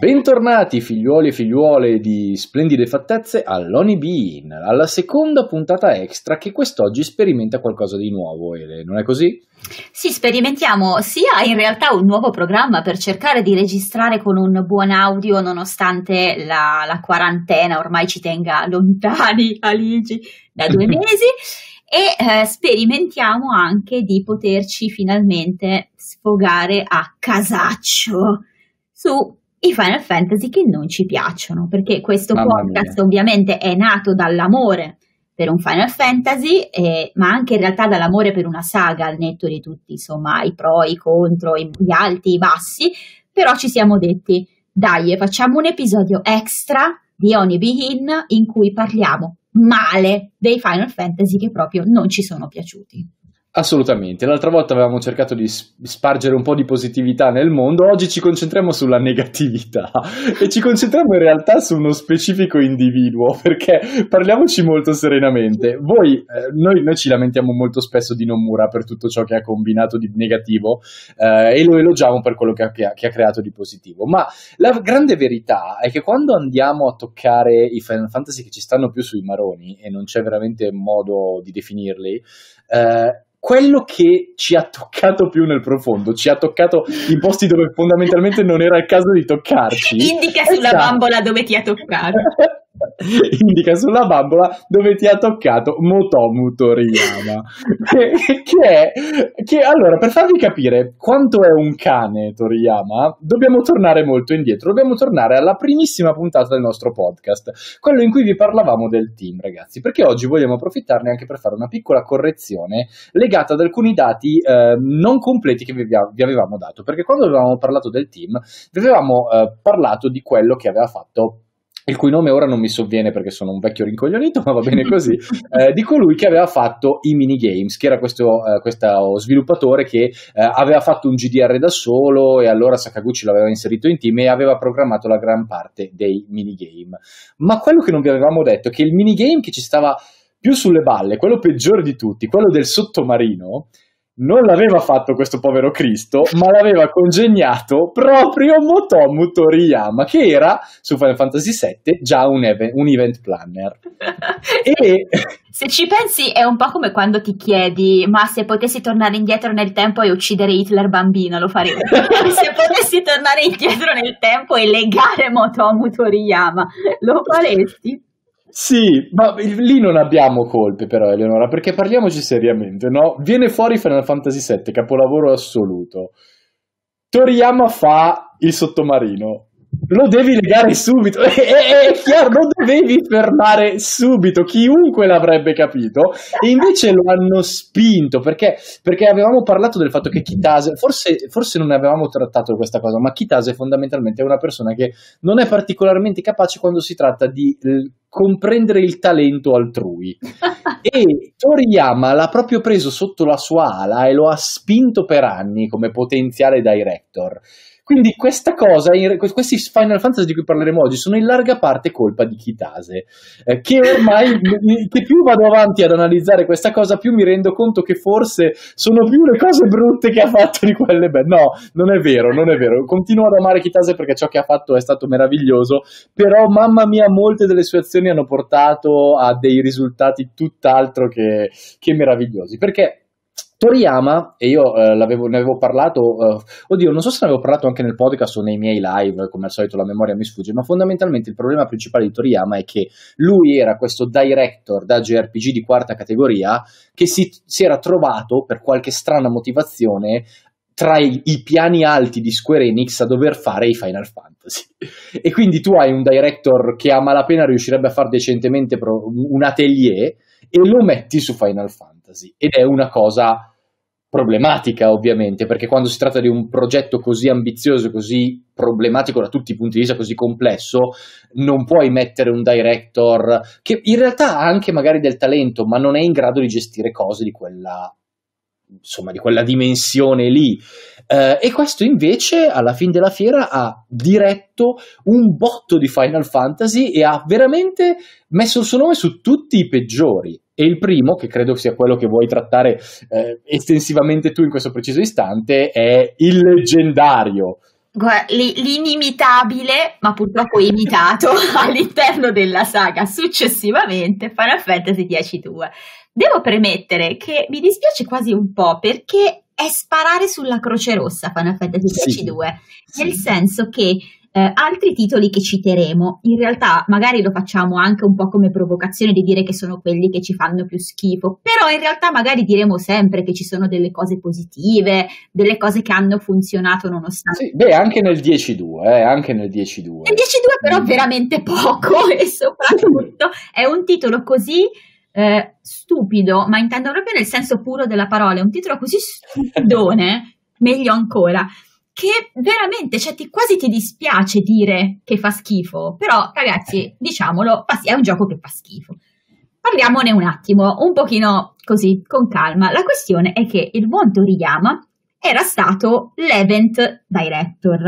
Bentornati figliuoli e figliuole di splendide fattezze all'Oni Bean, alla seconda puntata extra che quest'oggi sperimenta qualcosa di nuovo, Ele, non è così? Sì, sperimentiamo sia in realtà un nuovo programma per cercare di registrare con un buon audio nonostante la, la quarantena ormai ci tenga lontani, Aligi, da due mesi. e eh, sperimentiamo anche di poterci finalmente sfogare a casaccio su i Final Fantasy che non ci piacciono, perché questo Mamma podcast mia. ovviamente è nato dall'amore per un Final Fantasy, eh, ma anche in realtà dall'amore per una saga, al netto di tutti, insomma, i pro, i contro, i, gli alti, i bassi, però ci siamo detti, dai, facciamo un episodio extra di Oni Behin in cui parliamo male dei Final Fantasy che proprio non ci sono piaciuti. Assolutamente, l'altra volta avevamo cercato di spargere un po' di positività nel mondo, oggi ci concentriamo sulla negatività. E ci concentriamo in realtà su uno specifico individuo perché parliamoci molto serenamente. Voi, eh, noi, noi, ci lamentiamo molto spesso di Nomura per tutto ciò che ha combinato di negativo eh, e lo elogiamo per quello che ha, che ha creato di positivo, ma la grande verità è che quando andiamo a toccare i Final Fantasy che ci stanno più sui maroni e non c'è veramente modo di definirli, eh, quello che ci ha toccato più nel profondo, ci ha toccato in posti dove fondamentalmente non era il caso di toccarci. Indica sulla esatto. bambola dove ti ha toccato. indica sulla bambola dove ti ha toccato Motomu Toriyama che, è che allora per farvi capire quanto è un cane Toriyama dobbiamo tornare molto indietro dobbiamo tornare alla primissima puntata del nostro podcast quello in cui vi parlavamo del team ragazzi perché oggi vogliamo approfittarne anche per fare una piccola correzione legata ad alcuni dati eh, non completi che vi, vi, avevamo dato perché quando avevamo parlato del team vi avevamo eh, parlato di quello che aveva fatto il cui nome ora non mi sovviene perché sono un vecchio rincoglionito, ma va bene così, eh, di colui che aveva fatto i minigames, che era questo, eh, questo sviluppatore che eh, aveva fatto un GDR da solo e allora Sakaguchi l'aveva inserito in team e aveva programmato la gran parte dei minigame. Ma quello che non vi avevamo detto è che il minigame che ci stava più sulle balle, quello peggiore di tutti, quello del sottomarino, non l'aveva fatto questo povero Cristo, ma l'aveva congegnato proprio Motomu Toriyama, che era su Final Fantasy VII già un, ev- un event planner. e... Se ci pensi è un po' come quando ti chiedi, ma se potessi tornare indietro nel tempo e uccidere Hitler bambino, lo farei. se potessi tornare indietro nel tempo e legare Motomu Toriyama, lo faresti? Sì, ma lì non abbiamo colpe però Eleonora, perché parliamoci seriamente, no? Viene fuori Final Fantasy VII, capolavoro assoluto. Toriyama fa il sottomarino, lo devi legare subito. È, è, è, chiaro, non dovevi fermare subito, chiunque l'avrebbe capito. E invece lo hanno spinto perché, perché avevamo parlato del fatto che Kitase, forse, forse non avevamo trattato questa cosa, ma Kitase fondamentalmente è una persona che non è particolarmente capace quando si tratta di eh, comprendere il talento altrui. e Toriyama l'ha proprio preso sotto la sua ala e lo ha spinto per anni come potenziale director. Quindi questa cosa, questi Final Fantasy di cui parleremo oggi, sono in larga parte colpa di Kitase, eh, che ormai, che più vado avanti ad analizzare questa cosa, più mi rendo conto che forse sono più le cose brutte che ha fatto di quelle belle. No, non è vero, non è vero. Continuo ad amare Kitase perché ciò che ha fatto è stato meraviglioso, però mamma mia, molte delle sue azioni hanno portato a dei risultati tutt'altro che, che meravigliosi. Perché Toriyama, e io eh, ne avevo parlato, eh, oddio, non so se ne avevo parlato anche nel podcast o nei miei live, come al solito la memoria mi sfugge, ma fondamentalmente il problema principale di Toriyama è che lui era questo director da JRPG di quarta categoria che si, si era trovato per qualche strana motivazione tra i, i, piani alti di Square Enix a dover fare i Final Fantasy. E quindi tu hai un director che a malapena riuscirebbe a fare decentemente un atelier e lo metti su Final Fantasy. Ed è una cosa problematica ovviamente, perché quando si tratta di un progetto così ambizioso, così problematico da tutti i punti di vista, così complesso, non puoi mettere un director che in realtà ha anche magari del talento, ma non è in grado di gestire cose di quella insomma di quella dimensione lì. Eh, e questo invece alla fine della fiera ha diretto un botto di Final Fantasy e ha veramente messo il suo nome su tutti i peggiori e il primo, che credo sia quello che vuoi trattare eh, estensivamente tu in questo preciso istante, è il leggendario l'inimitabile, ma purtroppo imitato all'interno della saga successivamente Final Fantasy X-2. Devo premettere che mi dispiace quasi un po' perché è sparare sulla Croce Rossa Final Fantasy X-2, sì. nel senso che eh, altri titoli che citeremo, in realtà magari lo facciamo anche un po' come provocazione di dire che sono quelli che ci fanno più schifo, però in realtà magari diremo sempre che ci sono delle cose positive, delle cose che hanno funzionato nonostante. Sì, beh, anche nel 10-2, eh, anche nel 10-2. Nel 10-2 però mm. veramente poco e soprattutto è un titolo così eh, stupido, ma intendo proprio nel senso puro della parola, è un titolo così stupidone, meglio ancora, che veramente, cioè, ti, quasi ti dispiace dire che fa schifo, però ragazzi, diciamolo, è un gioco che fa schifo. Parliamone un attimo, un pochino così, con calma. La questione è che il buon Toriyama era stato l'event director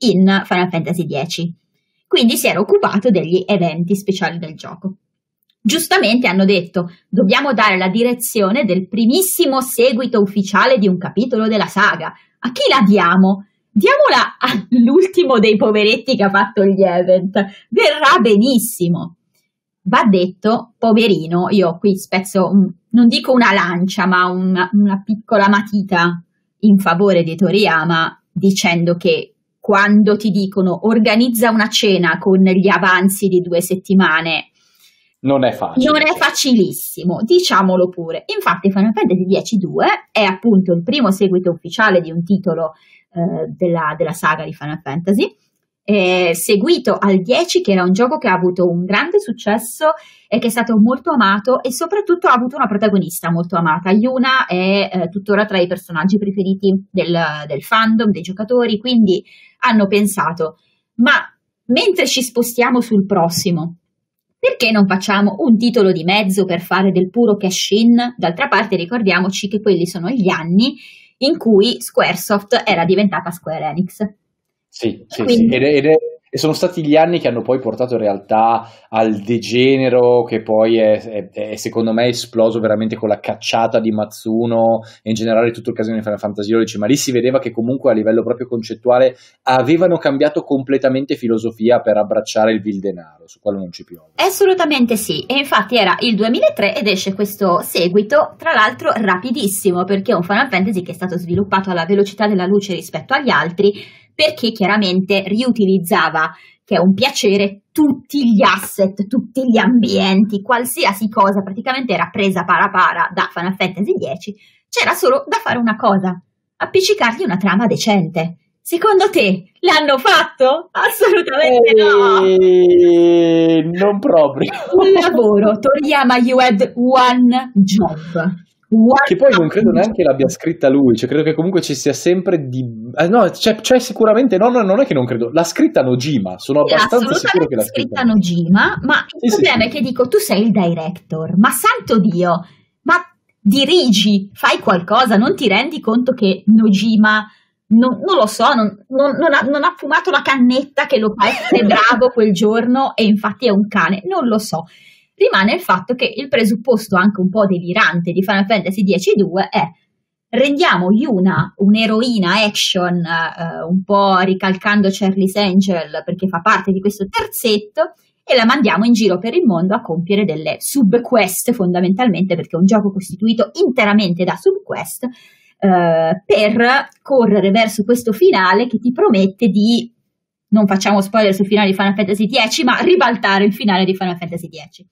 in Final Fantasy X, quindi si era occupato degli eventi speciali del gioco. Giustamente hanno detto, dobbiamo dare la direzione del primissimo seguito ufficiale di un capitolo della saga. A chi la diamo? Diamola all'ultimo dei poveretti che ha fatto gli event. Verrà benissimo. Va detto, poverino, io qui spezzo, un, non dico una lancia, ma una, una piccola matita in favore di Toriyama dicendo che quando ti dicono organizza una cena con gli avanzi di due settimane non è facile. Non è facilissimo, diciamolo pure. Infatti Final Fantasy X-2 è appunto il primo seguito ufficiale di un titolo eh, della, della, saga di Final Fantasy, eh, seguito al 10 che era un gioco che ha avuto un grande successo e che è stato molto amato e soprattutto ha avuto una protagonista molto amata. Yuna è eh, tuttora tra i personaggi preferiti del, del fandom, dei giocatori, quindi hanno pensato, ma mentre ci spostiamo sul prossimo, perché non facciamo un titolo di mezzo per fare del puro cash-in? D'altra parte ricordiamoci che quelli sono gli anni in cui Squaresoft era diventata Square Enix. Sì, sì, Quindi... sì. Ed, è, ed, è, e sono stati gli anni che hanno poi portato in realtà al degenero che poi è, è, è, secondo me esploso veramente con la cacciata di Matsuno e in generale tutto il casino di Final Fantasy XII, ma lì si vedeva che comunque a livello proprio concettuale avevano cambiato completamente filosofia per abbracciare il vil denaro, su quello non ci piove. Assolutamente sì, e infatti era il 2003 ed esce questo seguito, tra l'altro rapidissimo perché è un Final Fantasy che è stato sviluppato alla velocità della luce rispetto agli altri perché chiaramente riutilizzava, che è un piacere, tutti gli asset, tutti gli ambienti, qualsiasi cosa praticamente era presa para para da Final Fantasy X, c'era solo da fare una cosa, appiccicargli una trama decente. Secondo te l'hanno fatto? Assolutamente e... no! Non proprio. Un lavoro, Toriyama, you had one job. Che poi non credo neanche l'abbia scritta lui, cioè credo che comunque ci sia sempre di... Eh, no, c'è, c'è, sicuramente, no, no, non è che non credo, l'ha scritta Nojima, sono abbastanza sicuro che l'ha scritta Nojima, ma il sì, problema sì. è che dico, tu sei il director, ma santo Dio, ma dirigi, fai qualcosa, non ti rendi conto che Nojima... Non, non, lo so, non, non, non, ha, non, ha, fumato la cannetta che lo fa essere bravo quel giorno e infatti è un cane, non lo so rimane il fatto che il presupposto anche un po' delirante di Final Fantasy X-2 è rendiamo Yuna un'eroina action eh, un po' ricalcando Charlie's Angel perché fa parte di questo terzetto e la mandiamo in giro per il mondo a compiere delle subquest fondamentalmente perché è un gioco costituito interamente da subquest eh, per correre verso questo finale che ti promette di non facciamo spoiler sul finale di Final Fantasy X, ma ribaltare il finale di Final Fantasy X.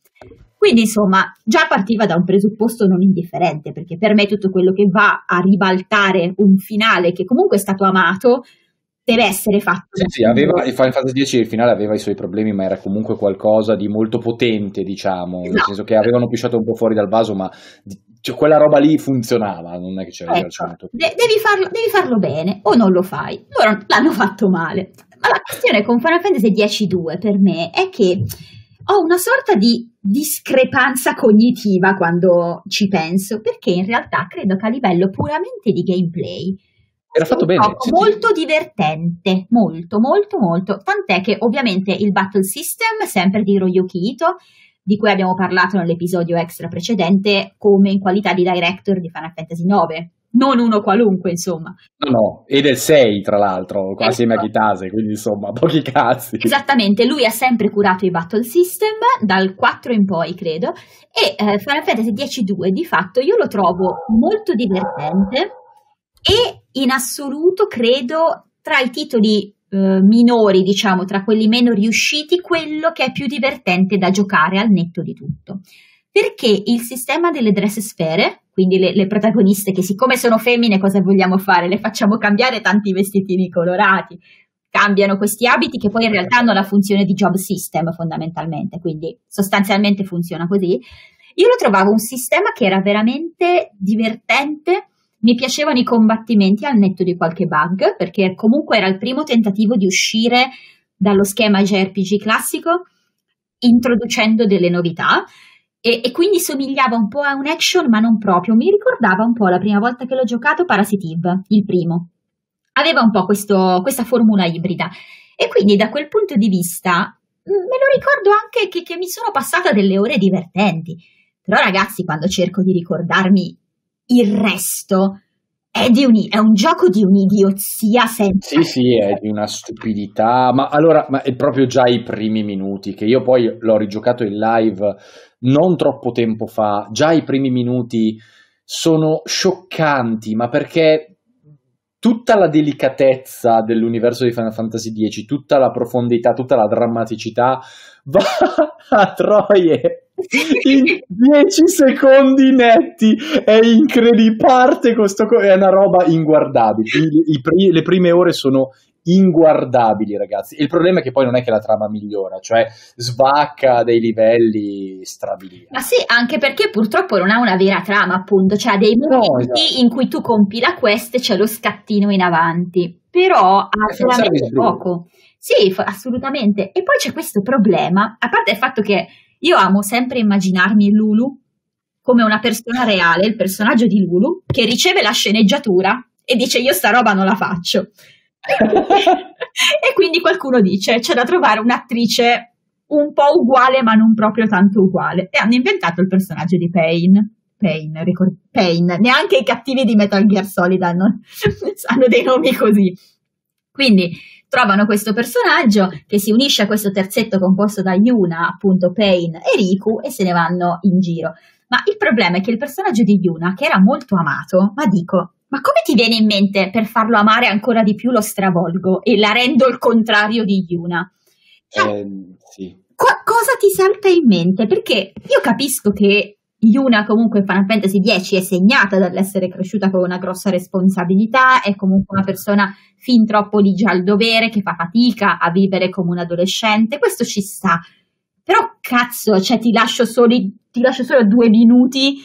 Quindi insomma già partiva da un presupposto non indifferente, perché per me tutto quello che va a ribaltare un finale che comunque è stato amato deve essere fatto. Sì, sì, aveva, il Final Fantasy X il finale aveva i suoi problemi, ma era comunque qualcosa di molto potente, diciamo, esatto. nel senso che avevano pisciato un po' fuori dal vaso, ma cioè, quella roba lì funzionava, non è che c'era ecco, de- devi, farlo, devi farlo bene o non lo fai. Loro l'hanno fatto male. Ma la questione con Final Fantasy X-2 per me è che ho una sorta di discrepanza cognitiva quando ci penso, perché in realtà credo che a livello puramente di gameplay era fatto bene. Sì, molto sì. divertente, molto, molto, molto. Tant'è che ovviamente il battle system, sempre di Royuki Ito, di cui abbiamo parlato nell'episodio extra precedente, come in qualità di director di Final Fantasy IX, non uno qualunque, insomma. No, no, e del 6 tra l'altro, ecco. assieme a Kitase, quindi insomma, pochi cazzi. Esattamente, lui ha sempre curato i battle system, dal 4 in poi credo, e eh, Final Fantasy X-2 di fatto io lo trovo molto divertente e in assoluto credo tra i titoli eh, minori, diciamo, tra quelli meno riusciti, quello che è più divertente da giocare al netto di tutto. Perché il sistema delle dress sfere, quindi le, le, protagoniste che siccome sono femmine cosa vogliamo fare? Le facciamo cambiare tanti vestitini colorati, cambiano questi abiti che poi in realtà hanno la funzione di job system fondamentalmente, quindi sostanzialmente funziona così. Io lo trovavo un sistema che era veramente divertente, mi piacevano i combattimenti al netto di qualche bug, perché comunque era il primo tentativo di uscire dallo schema JRPG classico, introducendo delle novità. E, e, quindi somigliava un po' a un action, ma non proprio. Mi ricordava un po' la prima volta che l'ho giocato Parasitive, il primo. Aveva un po' questo, questa formula ibrida. E quindi da quel punto di vista me lo ricordo anche che, che mi sono passata delle ore divertenti. Però ragazzi, quando cerco di ricordarmi il resto, è, un, è, un, gioco di un'idiozia senza. Sì, sì, è di una stupidità. Ma allora, ma è proprio già i primi minuti che io poi l'ho rigiocato in live non troppo tempo fa. Già i primi minuti sono scioccanti, ma perché tutta la delicatezza dell'universo di Final Fantasy X, tutta la profondità, tutta la drammaticità va a troie in 10 secondi netti. È incredibile parte questo co- è una roba inguardabile. I, i pri- le prime ore sono inguardabili ragazzi. Il problema è che poi non è che la trama migliora cioè svacca dei livelli strabiliati ma sì anche perché purtroppo non ha una vera trama appunto. Cioè dei momenti no, esatto. in cui tu compi la quest e c'è lo scattino in avanti. Però ha veramente poco. Sì assolutamente. E poi c'è questo problema a parte il fatto che io amo sempre immaginarmi Lulu come una persona reale, il personaggio di Lulu, che riceve la sceneggiatura e dice io sta roba non la faccio. e quindi qualcuno dice c'è da trovare un'attrice un po' uguale ma non proprio tanto uguale e hanno inventato il personaggio di Pain. Pain, ricord- Pain. neanche i cattivi di Metal Gear Solid hanno, hanno dei nomi così. Quindi trovano questo personaggio che si unisce a questo terzetto composto da Yuna, appunto Pain e Riku e se ne vanno in giro. Ma il problema è che il personaggio di Yuna, che era molto amato, ma dico, ma come ti viene in mente per farlo amare ancora di più lo stravolgo e la rendo il contrario di Yuna? Cioè, eh, sì. Qu- cosa ti salta in mente? Perché io capisco che Yuna comunque in Final Fantasy X è segnata dall'essere cresciuta con una grossa responsabilità, è comunque una persona fin troppo ligia al dovere, che fa fatica a vivere come un adolescente, questo ci sta. Però cazzo, cioè ti lascio, soli, ti lascio solo due minuti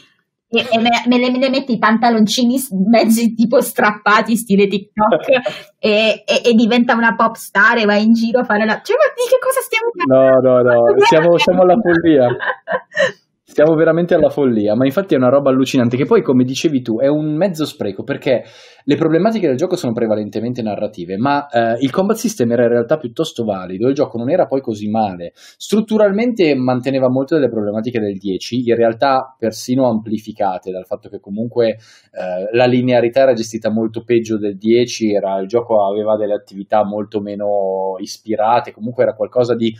e, e me, me, le, me, le, metti i pantaloncini mezzi tipo strappati, stile TikTok, e, e, e, diventa una pop star e va in giro a fare la... Cioè, ma di che cosa stiamo parlando? No, no, no, siamo, siamo alla follia. Siamo veramente alla follia, ma infatti è una roba allucinante che poi, come dicevi tu, è un mezzo spreco perché le problematiche del gioco sono prevalentemente narrative, ma eh, il combat system era in realtà piuttosto valido, il gioco non era poi così male. Strutturalmente manteneva molte delle problematiche del 10, in realtà persino amplificate dal fatto che comunque eh, la linearità era gestita molto peggio del 10, era, il gioco aveva delle attività molto meno ispirate, comunque era qualcosa di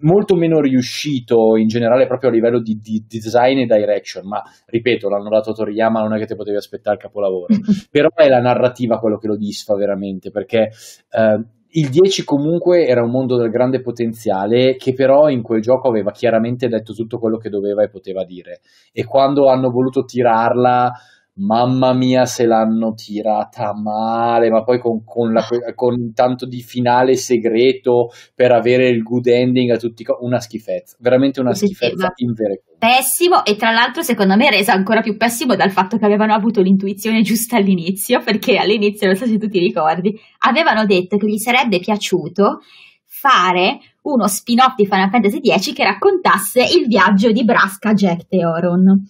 molto meno riuscito in generale proprio a livello di, di, design e direction, ma ripeto, l'hanno dato Toriyama, non è che ti potevi aspettare il capolavoro, però è la narrativa quello che lo disfa veramente, perché eh, il 10 comunque era un mondo del grande potenziale che però in quel gioco aveva chiaramente detto tutto quello che doveva e poteva dire. E quando hanno voluto tirarla mamma mia se l'hanno tirata male, ma poi con, con, la, con, tanto di finale segreto per avere il good ending a tutti, una schifezza, veramente una schifezza in vere Pessimo e tra l'altro secondo me resa ancora più pessimo dal fatto che avevano avuto l'intuizione giusta all'inizio, perché all'inizio, non so se tu ti ricordi, avevano detto che gli sarebbe piaciuto fare uno spin-off di Final Fantasy X che raccontasse il viaggio di Braska, Jack Theoron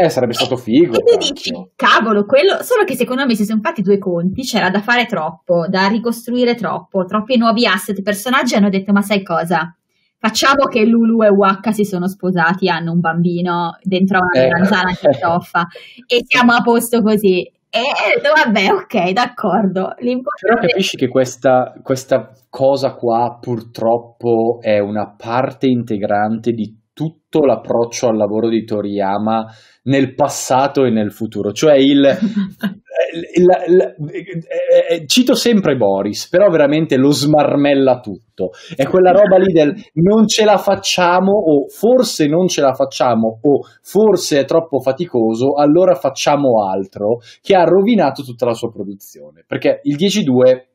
eh, sarebbe stato figo. E tu dici, cavolo, quello. Solo che secondo me si sono fatti due conti, c'era da fare troppo, da ricostruire troppo, troppi nuovi asset. Personaggi hanno detto, ma sai cosa? Facciamo che Lulu e Waka si sono sposati, hanno un bambino dentro una eh. zanzara che toffa e siamo a posto così. E vabbè, ok, d'accordo. Però capisci che questa, questa cosa qua purtroppo è una parte integrante di tutto l'approccio al lavoro di Toriyama nel passato e nel futuro. Cioè il, la, la, eh, eh, cito sempre Boris, però veramente lo smarmella tutto. È quella roba lì del non ce la facciamo o forse non ce la facciamo o forse è troppo faticoso, allora facciamo altro, che ha rovinato tutta la sua produzione. Perché il 10-2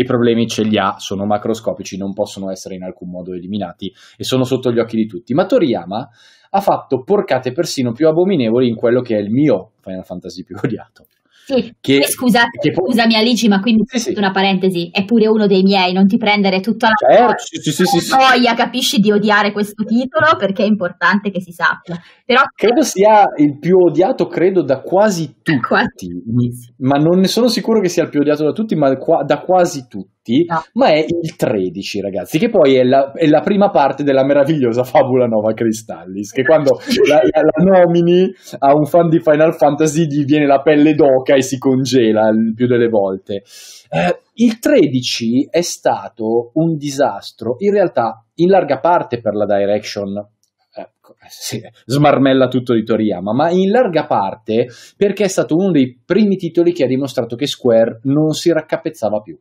i problemi ce li ha, sono macroscopici, non possono essere in alcun modo eliminati e sono sotto gli occhi di tutti. Ma Toriyama ha fatto porcate persino più abominevoli in quello che è il mio Final Fantasy più odiato. Sì, che, scusa, che poi... scusami Alici, ma quindi sì, sì. una parentesi, è pure uno dei miei, non ti prendere tutta la certo, sì, sì, sì, voglia, capisci, di odiare questo titolo perché è importante che si sappia. Però... Credo sia il più odiato, credo, da quasi tutti, quasi. ma non ne sono sicuro che sia il più odiato da tutti, ma da quasi tutti no. ma è il 13, ragazzi, che poi è la, è la, prima parte della meravigliosa fabula Nova Cristallis, che quando la, la, nomini a un fan di Final Fantasy gli viene la pelle d'oca e si congela il più delle volte. Eh, il 13 è stato un disastro, in realtà in larga parte per la direction ecco, sì, smarmella tutto di Toriyama, ma in larga parte perché è stato uno dei primi titoli che ha dimostrato che Square non si raccapezzava più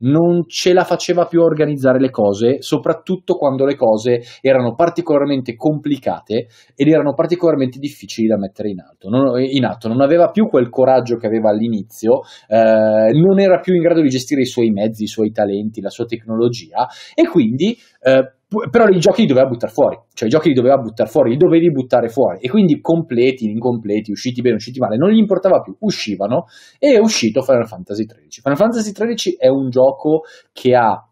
non ce la faceva più a organizzare le cose, soprattutto quando le cose erano particolarmente complicate ed erano particolarmente difficili da mettere in, alto, non, in atto. Non aveva più quel coraggio che aveva all'inizio, eh, non era più in grado di gestire i suoi mezzi, i suoi talenti, la sua tecnologia e quindi eh, però i giochi li doveva buttare fuori, cioè i giochi li doveva buttare fuori, li dovevi buttare fuori e quindi completi, incompleti, usciti bene, usciti male, non gli importava più, uscivano e è uscito Final Fantasy XIII. Final Fantasy XIII è un gioco che ha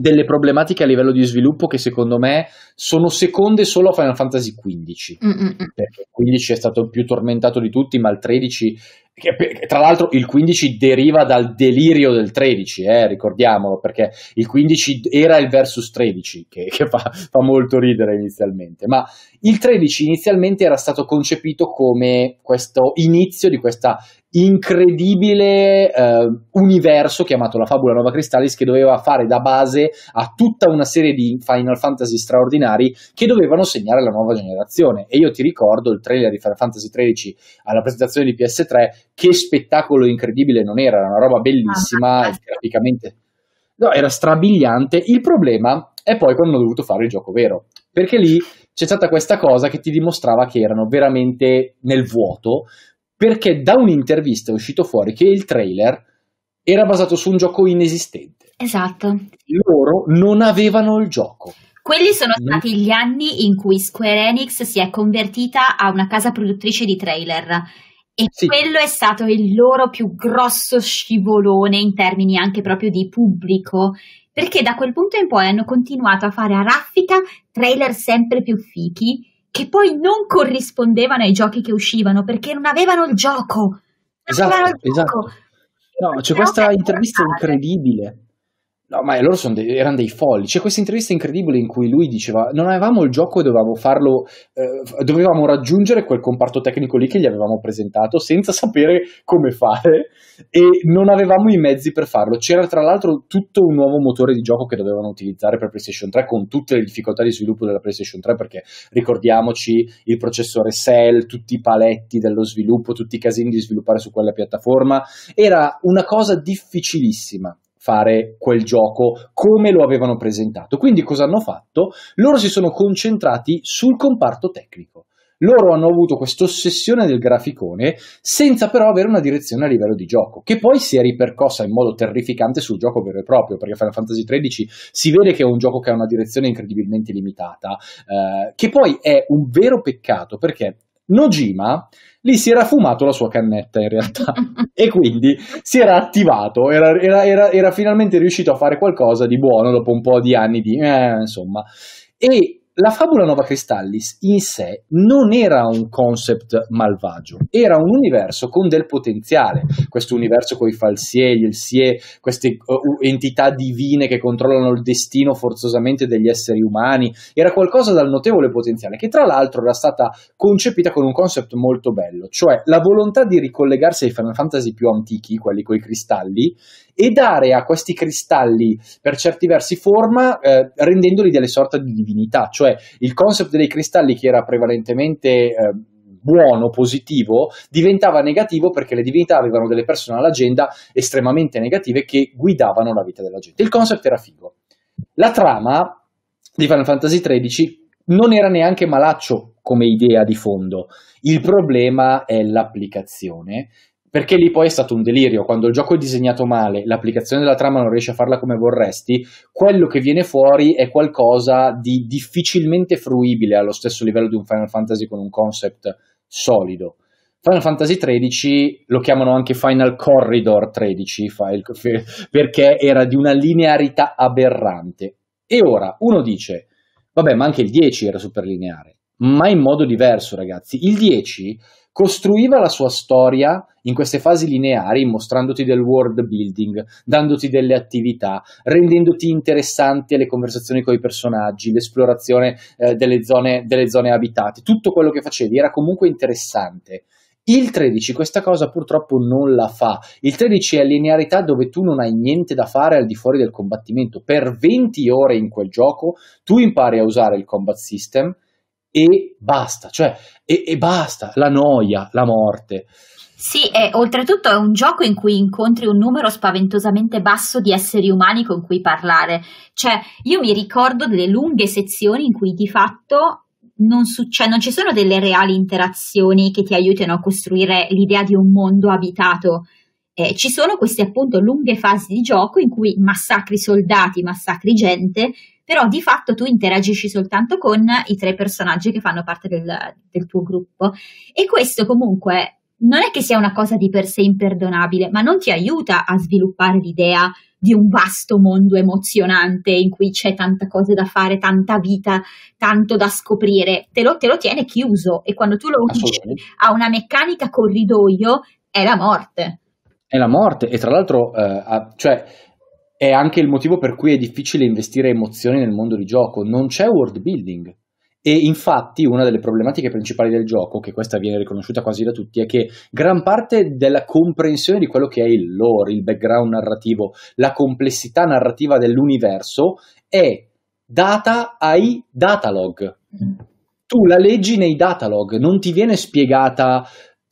delle problematiche a livello di sviluppo che secondo me sono seconde solo a Final Fantasy XV, Mm-mm. perché il 15 è stato il più tormentato di tutti, ma il 13 che, tra l'altro il 15 deriva dal delirio del 13, eh, ricordiamolo, perché il 15 era il versus 13, che, che fa, fa, molto ridere inizialmente, ma il 13 inizialmente era stato concepito come questo inizio di questa incredibile eh, universo chiamato la Fabula Nova Cristallis che doveva fare da base a tutta una serie di Final Fantasy straordinari che dovevano segnare la nuova generazione. E io ti ricordo il trailer di Final Fantasy XIII alla presentazione di PS3 che spettacolo incredibile non era, era una roba bellissima, ah, graficamente no, era strabiliante. Il problema è poi quando hanno dovuto fare il gioco vero, perché lì c'è stata questa cosa che ti dimostrava che erano veramente nel vuoto, perché da un'intervista è uscito fuori che il trailer era basato su un gioco inesistente. Esatto. Loro non avevano il gioco. Quelli sono stati gli anni in cui Square Enix si è convertita a una casa produttrice di trailer e sì. quello è stato il loro più grosso scivolone in termini anche proprio di pubblico, perché da quel punto in poi hanno continuato a fare a raffica trailer sempre più fichi che poi non corrispondevano ai giochi che uscivano perché non avevano il gioco. Esatto, avevano il esatto. Gioco. No, c'è questa intervista incredibile No, ma loro dei, erano dei folli. C'è questa intervista incredibile in cui lui diceva: Non avevamo il gioco e dovevamo farlo, eh, dovevamo raggiungere quel comparto tecnico lì che gli avevamo presentato senza sapere come fare e non avevamo i mezzi per farlo. C'era tra l'altro tutto un nuovo motore di gioco che dovevano utilizzare per PlayStation 3 con tutte le difficoltà di sviluppo della PlayStation 3 perché ricordiamoci il processore Cell, tutti i paletti dello sviluppo, tutti i casini di sviluppare su quella piattaforma. Era una cosa difficilissima fare quel gioco come lo avevano presentato. Quindi cosa hanno fatto? Loro si sono concentrati sul comparto tecnico. Loro hanno avuto questa ossessione del graficone senza però avere una direzione a livello di gioco, che poi si è ripercossa in modo terrificante sul gioco vero e proprio, perché Final Fantasy XIII si vede che è un gioco che ha una direzione incredibilmente limitata, eh, che poi è un vero peccato perché Nojima lì si era fumato la sua cannetta in realtà e quindi si era attivato, era, era, era, era, finalmente riuscito a fare qualcosa di buono dopo un po' di anni di... Eh, insomma. E la fabula Nova Cristallis in sé non era un concept malvagio, era un universo con del potenziale. Questo universo con i falsie, gli elsie, queste uh, entità divine che controllano il destino forzosamente degli esseri umani, era qualcosa dal notevole potenziale, che tra l'altro era stata concepita con un concept molto bello, cioè la volontà di ricollegarsi ai Final Fantasy più antichi, quelli con i cristalli, e dare a questi cristalli per certi versi forma eh, rendendoli delle sorte di divinità, cioè il concept dei cristalli che era prevalentemente eh, buono, positivo, diventava negativo perché le divinità avevano delle persone all'agenda estremamente negative che guidavano la vita della gente. Il concept era figo. La trama di Final Fantasy XIII non era neanche malaccio come idea di fondo. Il problema è l'applicazione perché lì poi è stato un delirio, quando il gioco è disegnato male, l'applicazione della trama non riesce a farla come vorresti, quello che viene fuori è qualcosa di difficilmente fruibile allo stesso livello di un Final Fantasy con un concept solido. Final Fantasy XIII lo chiamano anche Final Corridor 13 perché era di una linearità aberrante. E ora uno dice, vabbè, ma anche il 10 era super lineare, ma in modo diverso, ragazzi. Il 10 costruiva la sua storia in queste fasi lineari, mostrandoti del world building, dandoti delle attività, rendendoti interessanti alle conversazioni con i personaggi, l'esplorazione eh, delle, zone, delle zone abitate. Tutto quello che facevi era comunque interessante. Il 13 questa cosa purtroppo non la fa. Il 13 è linearità dove tu non hai niente da fare al di fuori del combattimento. Per 20 ore in quel gioco tu impari a usare il combat system, e basta, cioè, e, e basta, la noia, la morte. Sì, e oltretutto è un gioco in cui incontri un numero spaventosamente basso di esseri umani con cui parlare. Cioè, io mi ricordo delle lunghe sezioni in cui di fatto non, succe- non ci sono delle reali interazioni che ti aiutino a costruire l'idea di un mondo abitato. Eh, ci sono queste appunto lunghe fasi di gioco in cui massacri soldati, massacri gente, però di fatto tu interagisci soltanto con i tre personaggi che fanno parte del, del tuo gruppo e questo comunque non è che sia una cosa di per sé imperdonabile, ma non ti aiuta a sviluppare l'idea di un vasto mondo emozionante in cui c'è tanta cose da fare, tanta vita, tanto da scoprire. Te lo, te lo tiene chiuso e quando tu lo unisci a una meccanica corridoio è la morte. È la morte e tra l'altro, eh, cioè è anche il motivo per cui è difficile investire emozioni nel mondo di gioco, non c'è world building. E infatti una delle problematiche principali del gioco, che questa viene riconosciuta quasi da tutti, è che gran parte della comprensione di quello che è il lore, il background narrativo, la complessità narrativa dell'universo è data ai datalog. Mm. Tu la leggi nei datalog, non ti viene spiegata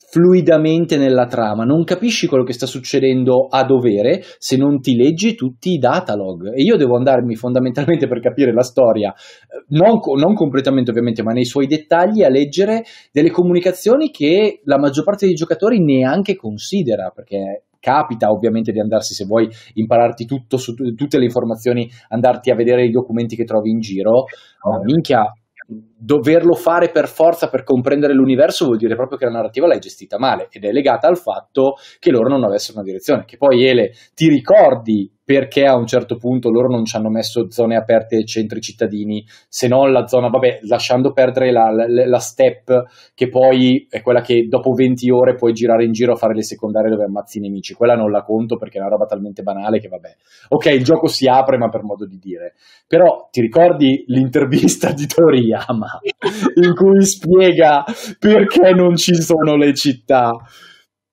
fluidamente nella trama, non capisci quello che sta succedendo a dovere se non ti leggi tutti i datalog. E io devo andarmi fondamentalmente per capire la storia, eh, non, non, completamente ovviamente, ma nei suoi dettagli a leggere delle comunicazioni che la maggior parte dei giocatori neanche considera, perché capita ovviamente di andarsi, se vuoi impararti tutto su t- tutte le informazioni, andarti a vedere i documenti che trovi in giro, oh, minchia, doverlo fare per forza per comprendere l'universo vuol dire proprio che la narrativa l'hai gestita male ed è legata al fatto che loro non avessero una direzione. Che poi Ele, ti ricordi perché a un certo punto loro non ci hanno messo zone aperte ai centri cittadini, se non la zona, vabbè, lasciando perdere la, la, la, step, che poi è quella che dopo 20 ore puoi girare in giro a fare le secondarie dove ammazzi i nemici. Quella non la conto perché è una roba talmente banale che vabbè. Ok, il gioco si apre, ma per modo di dire. Però ti ricordi l'intervista di Toriyama in cui spiega perché non ci sono le città?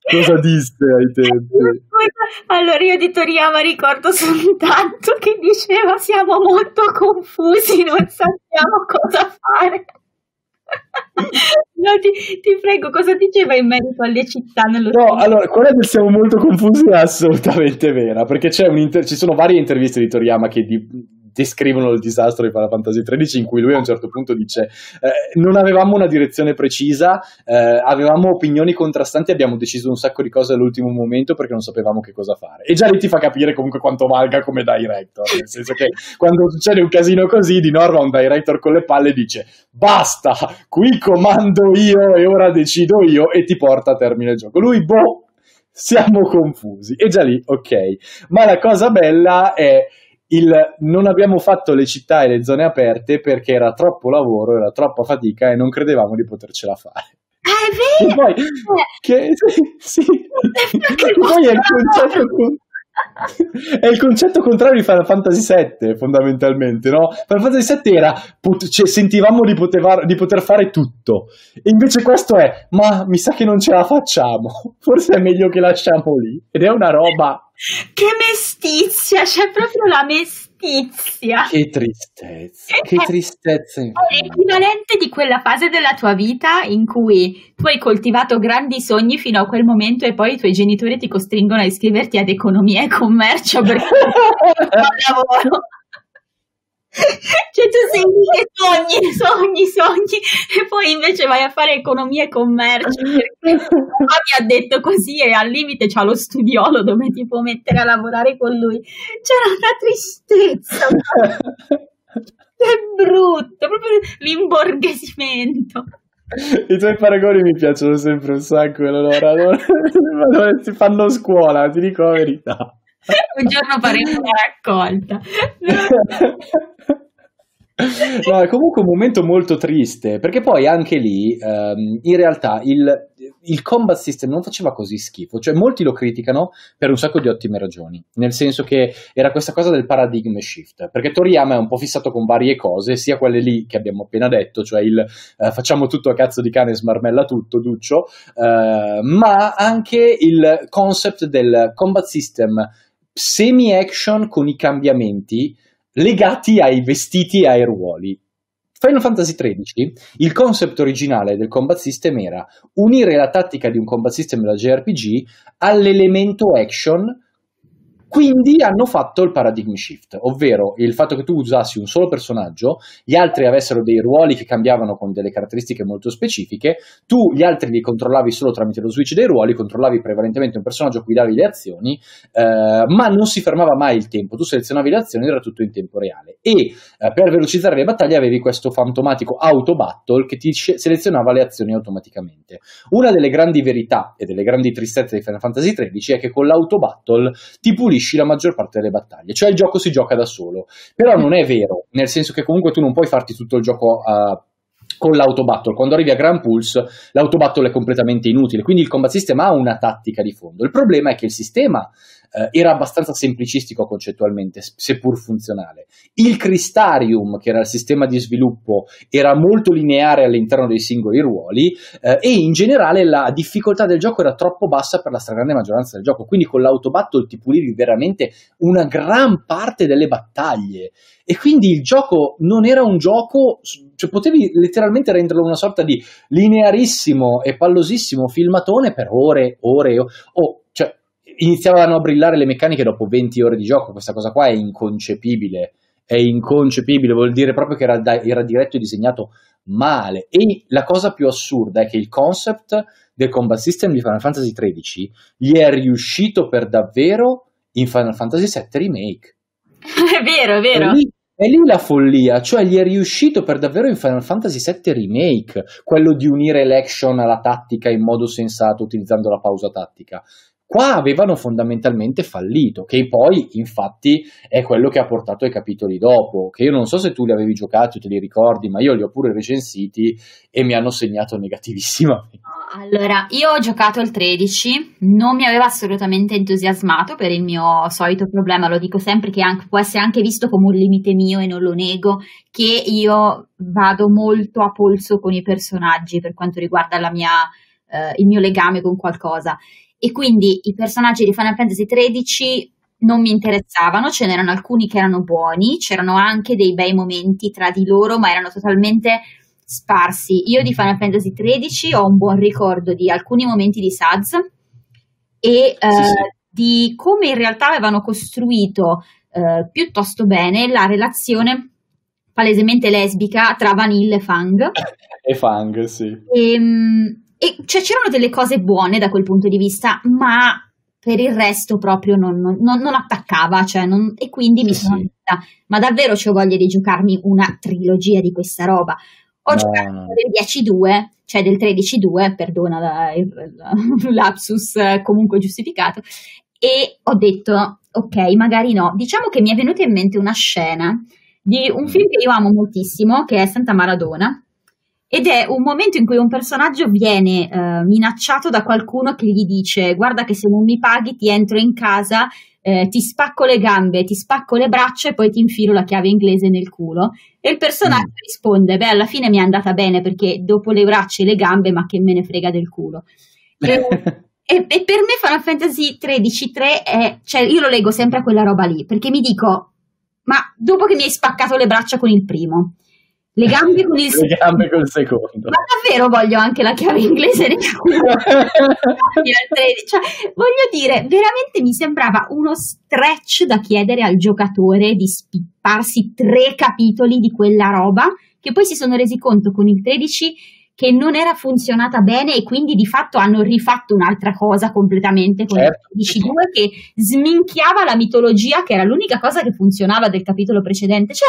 Cosa disse ai tempi? Allora io di Toriyama ricordo soltanto che diceva siamo molto confusi, non sappiamo cosa fare. No, ti, ti, prego, cosa diceva in merito alle città nello No, film? allora, quella del siamo molto confusi è assolutamente vera, perché inter- ci sono varie interviste di Toriyama che di- descrivono il disastro di Final Fantasy XIII in cui lui a un certo punto dice eh, non avevamo una direzione precisa, eh, avevamo opinioni contrastanti, abbiamo deciso un sacco di cose all'ultimo momento perché non sapevamo che cosa fare. E già lì ti fa capire comunque quanto valga come director, nel senso che quando succede un casino così di norma un director con le palle dice basta, qui comando io e ora decido io e ti porta a termine il gioco. Lui boh siamo confusi. E già lì, ok. Ma la cosa bella è il, non abbiamo fatto le città e le zone aperte perché era troppo lavoro, era troppa fatica e non credevamo di potercela fare. Ah, è vero! Poi, che, sì, sì. che poi è il concetto è il concetto contrario di Final Fantasy VII, fondamentalmente, no? Final Fantasy VII era, pot- cioè, sentivamo di poter, di poter, fare tutto, e invece questo è, ma mi sa che non ce la facciamo, forse è meglio che lasciamo lì, ed è una roba... Che mestizia, c'è proprio la mestizia. Che tristezza, che tristezza. È l'equivalente di quella fase della tua vita in cui tu hai coltivato grandi sogni fino a quel momento e poi i tuoi genitori ti costringono a iscriverti ad economia e commercio perché non lavoro. Cioè tu sei lì che sogni, sogni, sogni e poi invece vai a fare economia e commercio perché papà mi ha detto così e al limite c'ha lo studiolo dove ti può mettere a lavorare con lui. C'era una tristezza. È brutto, proprio l'imborghesimento. I tuoi paragoni mi piacciono sempre un sacco, Eleonora. Si fanno scuola, ti dico la verità. Un giorno faremo una raccolta. No, è comunque un momento molto triste, perché poi anche lì, um, in realtà, il, il, combat system non faceva così schifo, cioè molti lo criticano per un sacco di ottime ragioni, nel senso che era questa cosa del paradigma shift, perché Toriyama è un po' fissato con varie cose, sia quelle lì che abbiamo appena detto, cioè il uh, facciamo tutto a cazzo di cane e smarmella tutto, Duccio, uh, ma anche il concept del combat system semi-action con i cambiamenti legati ai vestiti e ai ruoli. Final Fantasy XIII, il concept originale del combat system era unire la tattica di un combat system della JRPG all'elemento action quindi hanno fatto il paradigm shift, ovvero il fatto che tu usassi un solo personaggio, gli altri avessero dei ruoli che cambiavano con delle caratteristiche molto specifiche, tu gli altri li controllavi solo tramite lo switch dei ruoli, controllavi prevalentemente un personaggio, guidavi le azioni, eh, ma non si fermava mai il tempo, tu selezionavi le azioni era tutto in tempo reale. E eh, per velocizzare le battaglie avevi questo fantomatico auto battle che ti selezionava le azioni automaticamente. Una delle grandi verità e delle grandi tristezze di Final Fantasy XIII è che con l'auto battle ti pulisci gestisci la maggior parte delle battaglie, cioè il gioco si gioca da solo. Però non è vero, nel senso che comunque tu non puoi farti tutto il gioco uh, con l'autobattle. Quando arrivi a Grand Pulse, l'autobattle è completamente inutile, quindi il combat system ha una tattica di fondo. Il problema è che il sistema eh, era abbastanza semplicistico concettualmente, seppur funzionale. Il Crystarium, che era il sistema di sviluppo, era molto lineare all'interno dei singoli ruoli eh, e in generale la difficoltà del gioco era troppo bassa per la stragrande maggioranza del gioco, quindi con l'autobattle ti pulivi veramente una gran parte delle battaglie e quindi il gioco non era un gioco, cioè potevi letteralmente renderlo una sorta di linearissimo e pallosissimo filmatone per ore, ore, o, iniziavano a brillare le meccaniche dopo 20 ore di gioco, questa cosa qua è inconcepibile, è inconcepibile, vuol dire proprio che era, era diretto e disegnato male. E la cosa più assurda è che il concept del combat system di Final Fantasy XIII gli è riuscito per davvero in Final Fantasy VII Remake. È vero, è vero. È lì, è lì la follia, cioè gli è riuscito per davvero in Final Fantasy VII Remake quello di unire l'action alla tattica in modo sensato utilizzando la pausa tattica. Qua avevano fondamentalmente fallito, che poi infatti è quello che ha portato ai capitoli dopo, che io non so se tu li avevi giocati o te li ricordi, ma io li ho pure recensiti e mi hanno segnato negativissimamente. Allora, io ho giocato il 13, non mi aveva assolutamente entusiasmato per il mio solito problema, lo dico sempre che anche, può essere anche visto come un limite mio e non lo nego, che io vado molto a polso con i personaggi per quanto riguarda mia, eh, il mio legame con qualcosa e quindi i personaggi di Final Fantasy XIII non mi interessavano, ce n'erano alcuni che erano buoni, c'erano anche dei bei momenti tra di loro, ma erano totalmente sparsi. Io di Final Fantasy XIII ho un buon ricordo di alcuni momenti di Saz e sì, eh, sì. di come in realtà avevano costruito eh, piuttosto bene la relazione palesemente lesbica tra Vanille e Fang. E Fang, sì. E, ehm, e cioè, c'erano delle cose buone da quel punto di vista, ma per il resto proprio non, non, non attaccava, cioè non, e quindi mi sono detta, ma davvero ho voglia di giocarmi una trilogia di questa roba. Ho no. giocato del 10-2, cioè del 13-2, perdona la, il, lapsus comunque giustificato, e ho detto, ok, magari no. Diciamo che mi è venuta in mente una scena di un film che io amo moltissimo, che è Santa Maradona. Ed è un momento in cui un personaggio viene uh, minacciato da qualcuno che gli dice: Guarda, che se non mi paghi, ti entro in casa, eh, ti spacco le gambe, ti spacco le braccia e poi ti infilo la chiave inglese nel culo. E il personaggio mm. risponde: Beh, alla fine mi è andata bene perché dopo le braccia e le gambe, ma che me ne frega del culo. E, e, e per me Final Fantasy XIII 3 è, cioè io lo leggo sempre a quella roba lì perché mi dico: Ma dopo che mi hai spaccato le braccia con il primo le gambe con il secondo. Le gambe col secondo. Ma davvero voglio anche la chiave inglese nel culo. cioè, voglio dire, veramente mi sembrava uno stretch da chiedere al giocatore di spipparsi tre capitoli di quella roba, che poi si sono resi conto con il 13 che non era funzionata bene e quindi di fatto hanno rifatto un'altra cosa completamente con certo. il 13.2 che sminchiava la mitologia che era l'unica cosa che funzionava del capitolo precedente. Cioè,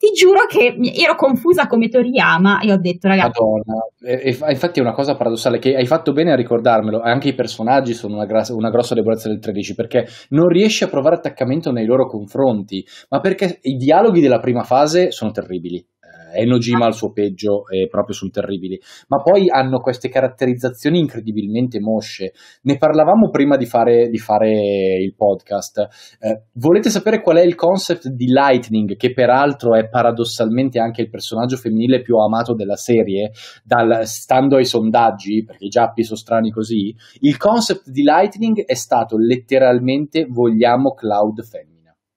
ti giuro che ero confusa come Toriyama e ho detto ragazzi Madonna, e, e, infatti è una cosa paradossale che hai fatto bene a ricordarmelo anche i personaggi sono una, gra- una, grossa debolezza del 13 perché non riesci a provare attaccamento nei loro confronti ma perché i dialoghi della prima fase sono terribili Enojima al suo peggio e proprio sul terribili, ma poi hanno queste caratterizzazioni incredibilmente mosce. Ne parlavamo prima di fare, di fare il podcast. Eh, volete sapere qual è il concept di Lightning, che peraltro è paradossalmente anche il personaggio femminile più amato della serie, dal, stando ai sondaggi, perché i giappi sono strani così? Il concept di Lightning è stato letteralmente vogliamo Cloud Femmina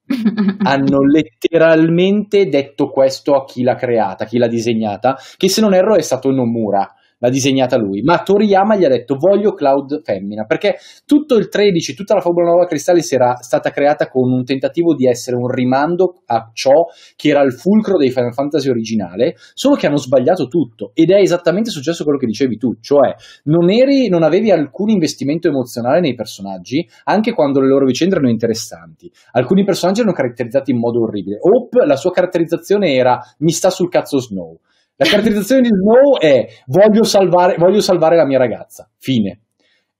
hanno letteralmente detto questo a chi l'ha creata, chi l'ha disegnata, che se non erro è stato Nomura l'ha disegnata lui, ma Toriyama gli ha detto voglio Cloud femmina, perché tutto il 13, tutta la Fabula Nuova Cristallis era stata creata con un tentativo di essere un rimando a ciò che era il fulcro dei Final Fantasy originale, solo che hanno sbagliato tutto ed è esattamente successo quello che dicevi tu, cioè non, eri, non avevi alcun investimento emozionale nei personaggi, anche quando le loro vicende erano interessanti. Alcuni personaggi erano caratterizzati in modo orribile. Hope, la sua caratterizzazione era mi sta sul cazzo Snow. La caratterizzazione di Snow è voglio salvare, voglio salvare la mia ragazza. Fine.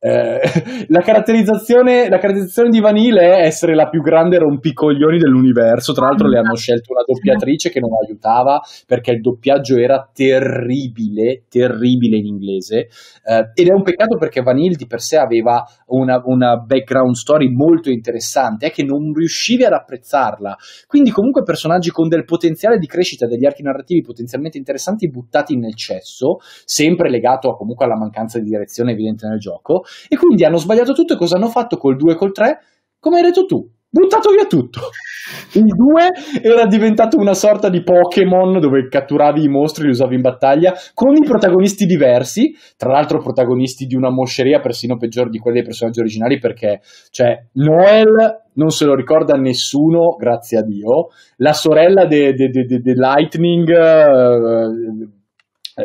Eh, la, caratterizzazione, la, caratterizzazione, di Vanille è essere la più grande rompicoglioni dell'universo. Tra l'altro, le hanno scelto una doppiatrice che non aiutava perché il doppiaggio era terribile, terribile in inglese. Eh, ed è un peccato perché Vanille di per sé aveva una, una background story molto interessante, è che non riuscivi ad apprezzarla. Quindi, comunque, personaggi con del potenziale di crescita, degli archi narrativi potenzialmente interessanti buttati nel cesso, sempre legato comunque alla mancanza di direzione evidente nel gioco e quindi hanno sbagliato tutto e cosa hanno fatto col 2 e col 3? Come hai detto tu, buttato via tutto. Il 2 era diventato una sorta di Pokémon dove catturavi i mostri e li usavi in battaglia con i protagonisti diversi, tra l'altro protagonisti di una mosceria persino peggiore di quelli dei personaggi originali perché cioè Noel non se lo ricorda nessuno, grazie a Dio, la sorella di Lightning uh,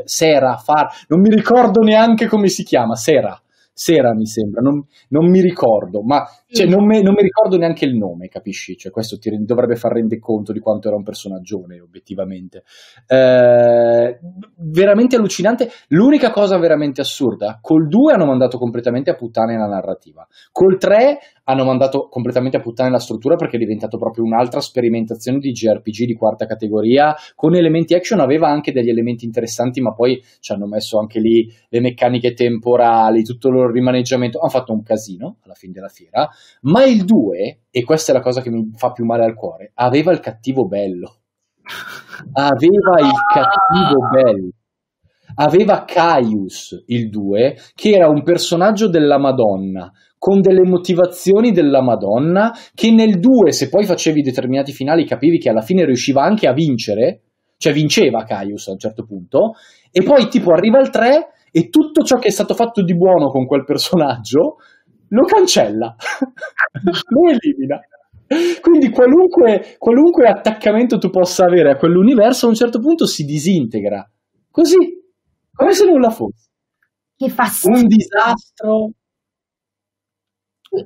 Sera, Far, non mi ricordo neanche come si chiama, Sera Sera mi sembra, non, non mi ricordo, ma cioè, non, me, non, mi ricordo neanche il nome, capisci? Cioè, questo ti dovrebbe far rendere conto di quanto era un personaggio, obiettivamente. Eh, veramente allucinante. L'unica cosa veramente assurda, col 2 hanno mandato completamente a puttane la narrativa, col 3 hanno mandato completamente a puttane la struttura perché è diventato proprio un'altra sperimentazione di JRPG di quarta categoria, con elementi action, aveva anche degli elementi interessanti, ma poi ci hanno messo anche lì le meccaniche temporali, tutto il rimaneggiamento, hanno fatto un casino alla fine della fiera, ma il 2, e questa è la cosa che mi fa più male al cuore, aveva il cattivo bello. Aveva il cattivo bello aveva Caius il 2, che era un personaggio della Madonna, con delle motivazioni della Madonna, che nel 2, se poi facevi determinati finali, capivi che alla fine riusciva anche a vincere, cioè vinceva Caius a un certo punto, e poi tipo arriva il 3 e tutto ciò che è stato fatto di buono con quel personaggio lo cancella, lo elimina. Quindi qualunque, qualunque attaccamento tu possa avere a quell'universo a un certo punto si disintegra. Così, come se nulla fosse. Che fa un disastro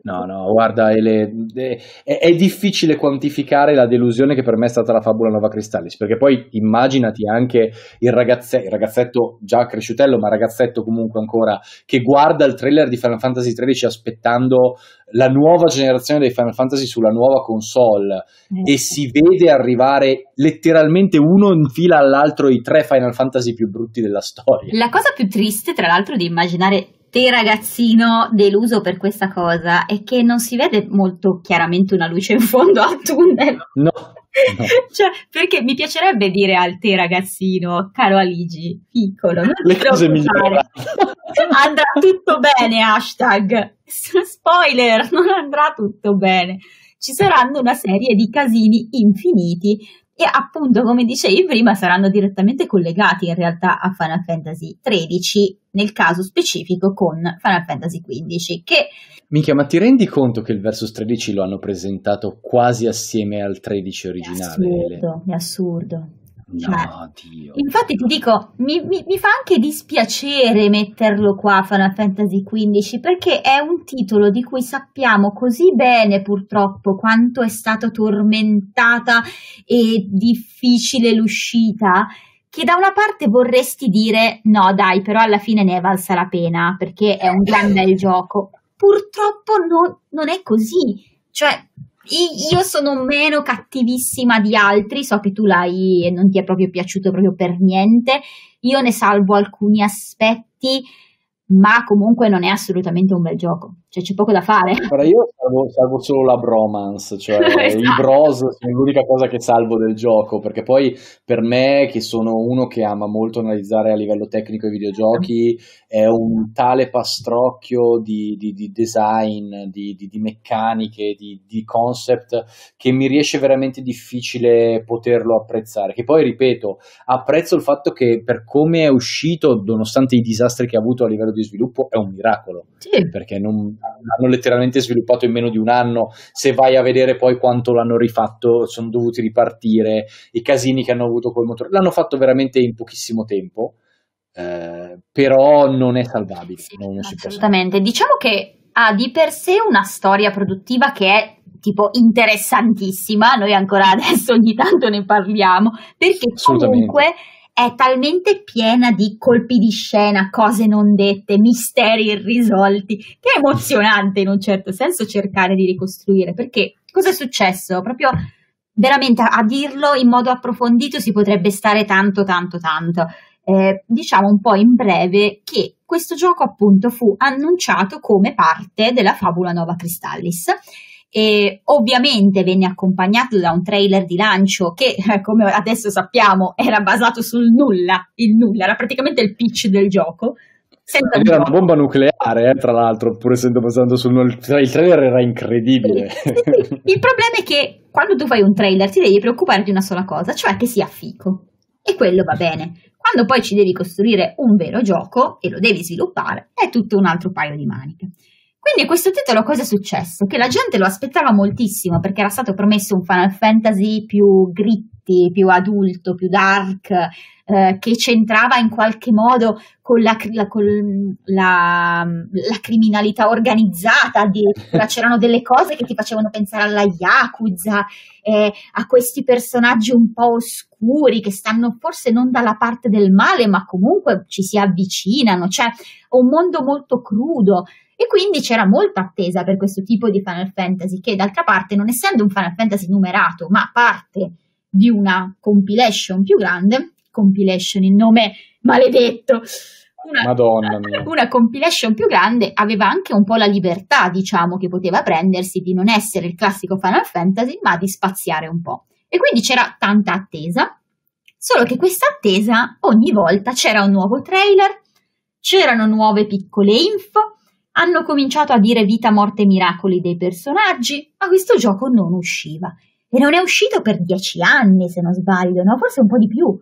No, no, guarda, è, è, è, difficile quantificare la delusione che per me è stata la fabula Nova Cristallis, perché poi immaginati anche il ragazzetto, il ragazzetto già cresciutello, ma ragazzetto comunque ancora, che guarda il trailer di Final Fantasy XIII aspettando la nuova generazione dei Final Fantasy sulla nuova console mm. e si vede arrivare letteralmente uno in fila all'altro i tre Final Fantasy più brutti della storia. La cosa più triste, tra l'altro, di immaginare te ragazzino deluso per questa cosa è che non si vede molto chiaramente una luce in fondo al tunnel. No. No. cioè, perché mi piacerebbe dire al te ragazzino, caro Aligi, piccolo, non le cose migliori. andrà tutto bene, hashtag. Spoiler, non andrà tutto bene. Ci saranno una serie di casini infiniti e appunto come dicevi prima saranno direttamente collegati in realtà a Final Fantasy XIII nel caso specifico con Final Fantasy XV che Minchia, ma ti rendi conto che il Versus 13 lo hanno presentato quasi assieme al 13 originale? È assurdo, è assurdo. No, cioè, Dio. Infatti ti dico, mi, mi, mi, fa anche dispiacere metterlo qua Final Fantasy XV perché è un titolo di cui sappiamo così bene purtroppo quanto è stata tormentata e difficile l'uscita che da una parte vorresti dire no dai però alla fine ne è valsa la pena perché è un gran bel gioco purtroppo no, non è così cioè io sono meno cattivissima di altri, so che tu l'hai e non ti è proprio piaciuto proprio per niente. Io ne salvo alcuni aspetti ma comunque non è assolutamente un bel gioco, cioè c'è poco da fare. Allora io salvo, salvo solo la bromance, cioè esatto. i bros sono l'unica cosa che salvo del gioco, perché poi per me, che sono uno che ama molto analizzare a livello tecnico i videogiochi, è un tale pastrocchio di, di, di design, di, di meccaniche, di, concept, che mi riesce veramente difficile poterlo apprezzare. Che poi, ripeto, apprezzo il fatto che per come è uscito, nonostante i disastri che ha avuto a livello di sviluppo è un miracolo, sì. perché non, hanno letteralmente sviluppato in meno di un anno, se vai a vedere poi quanto l'hanno rifatto, sono dovuti ripartire, i casini che hanno avuto col motore, l'hanno fatto veramente in pochissimo tempo, eh, però non è salvabile. Sì, non assolutamente, diciamo che ha di per sé una storia produttiva che è tipo interessantissima, noi ancora adesso ogni tanto ne parliamo, perché comunque è talmente piena di colpi di scena, cose non dette, misteri irrisolti, che è emozionante in un certo senso cercare di ricostruire, perché cosa è successo? Proprio veramente a dirlo in modo approfondito si potrebbe stare tanto, tanto, tanto. Eh, diciamo un po' in breve che questo gioco appunto fu annunciato come parte della fabula Nova Cristallis e ovviamente venne accompagnato da un trailer di lancio che, come adesso sappiamo, era basato sul nulla, il nulla, era praticamente il pitch del gioco. Era una bomba nucleare, eh, tra l'altro, pur essendo basato sul nulla. Il trailer era incredibile. Il problema è che quando tu fai un trailer ti devi preoccupare di una sola cosa, cioè che sia fico. E quello va bene. Quando poi ci devi costruire un vero gioco e lo devi sviluppare, è tutto un altro paio di maniche. Quindi questo titolo cosa è successo? Che la gente lo aspettava moltissimo perché era stato promesso un Final Fantasy più gritti, più adulto, più dark, eh, che c'entrava in qualche modo con la, la, con la, la criminalità organizzata, addirittura c'erano delle cose che ti facevano pensare alla Yakuza, eh, a questi personaggi un po' oscuri che stanno forse non dalla parte del male, ma comunque ci si avvicinano, cioè un mondo molto crudo. E quindi c'era molta attesa per questo tipo di Final Fantasy, che d'altra parte, non essendo un Final Fantasy numerato, ma parte di una compilation più grande, compilation, il nome maledetto, una, Madonna mia. una compilation più grande aveva anche un po' la libertà, diciamo, che poteva prendersi di non essere il classico Final Fantasy, ma di spaziare un po'. E quindi c'era tanta attesa, solo che questa attesa ogni volta c'era un nuovo trailer, c'erano nuove piccole info, hanno cominciato a dire vita, morte, miracoli dei personaggi, ma questo gioco non usciva. E non è uscito per dieci anni, se non sbaglio, no? Forse un po' di più.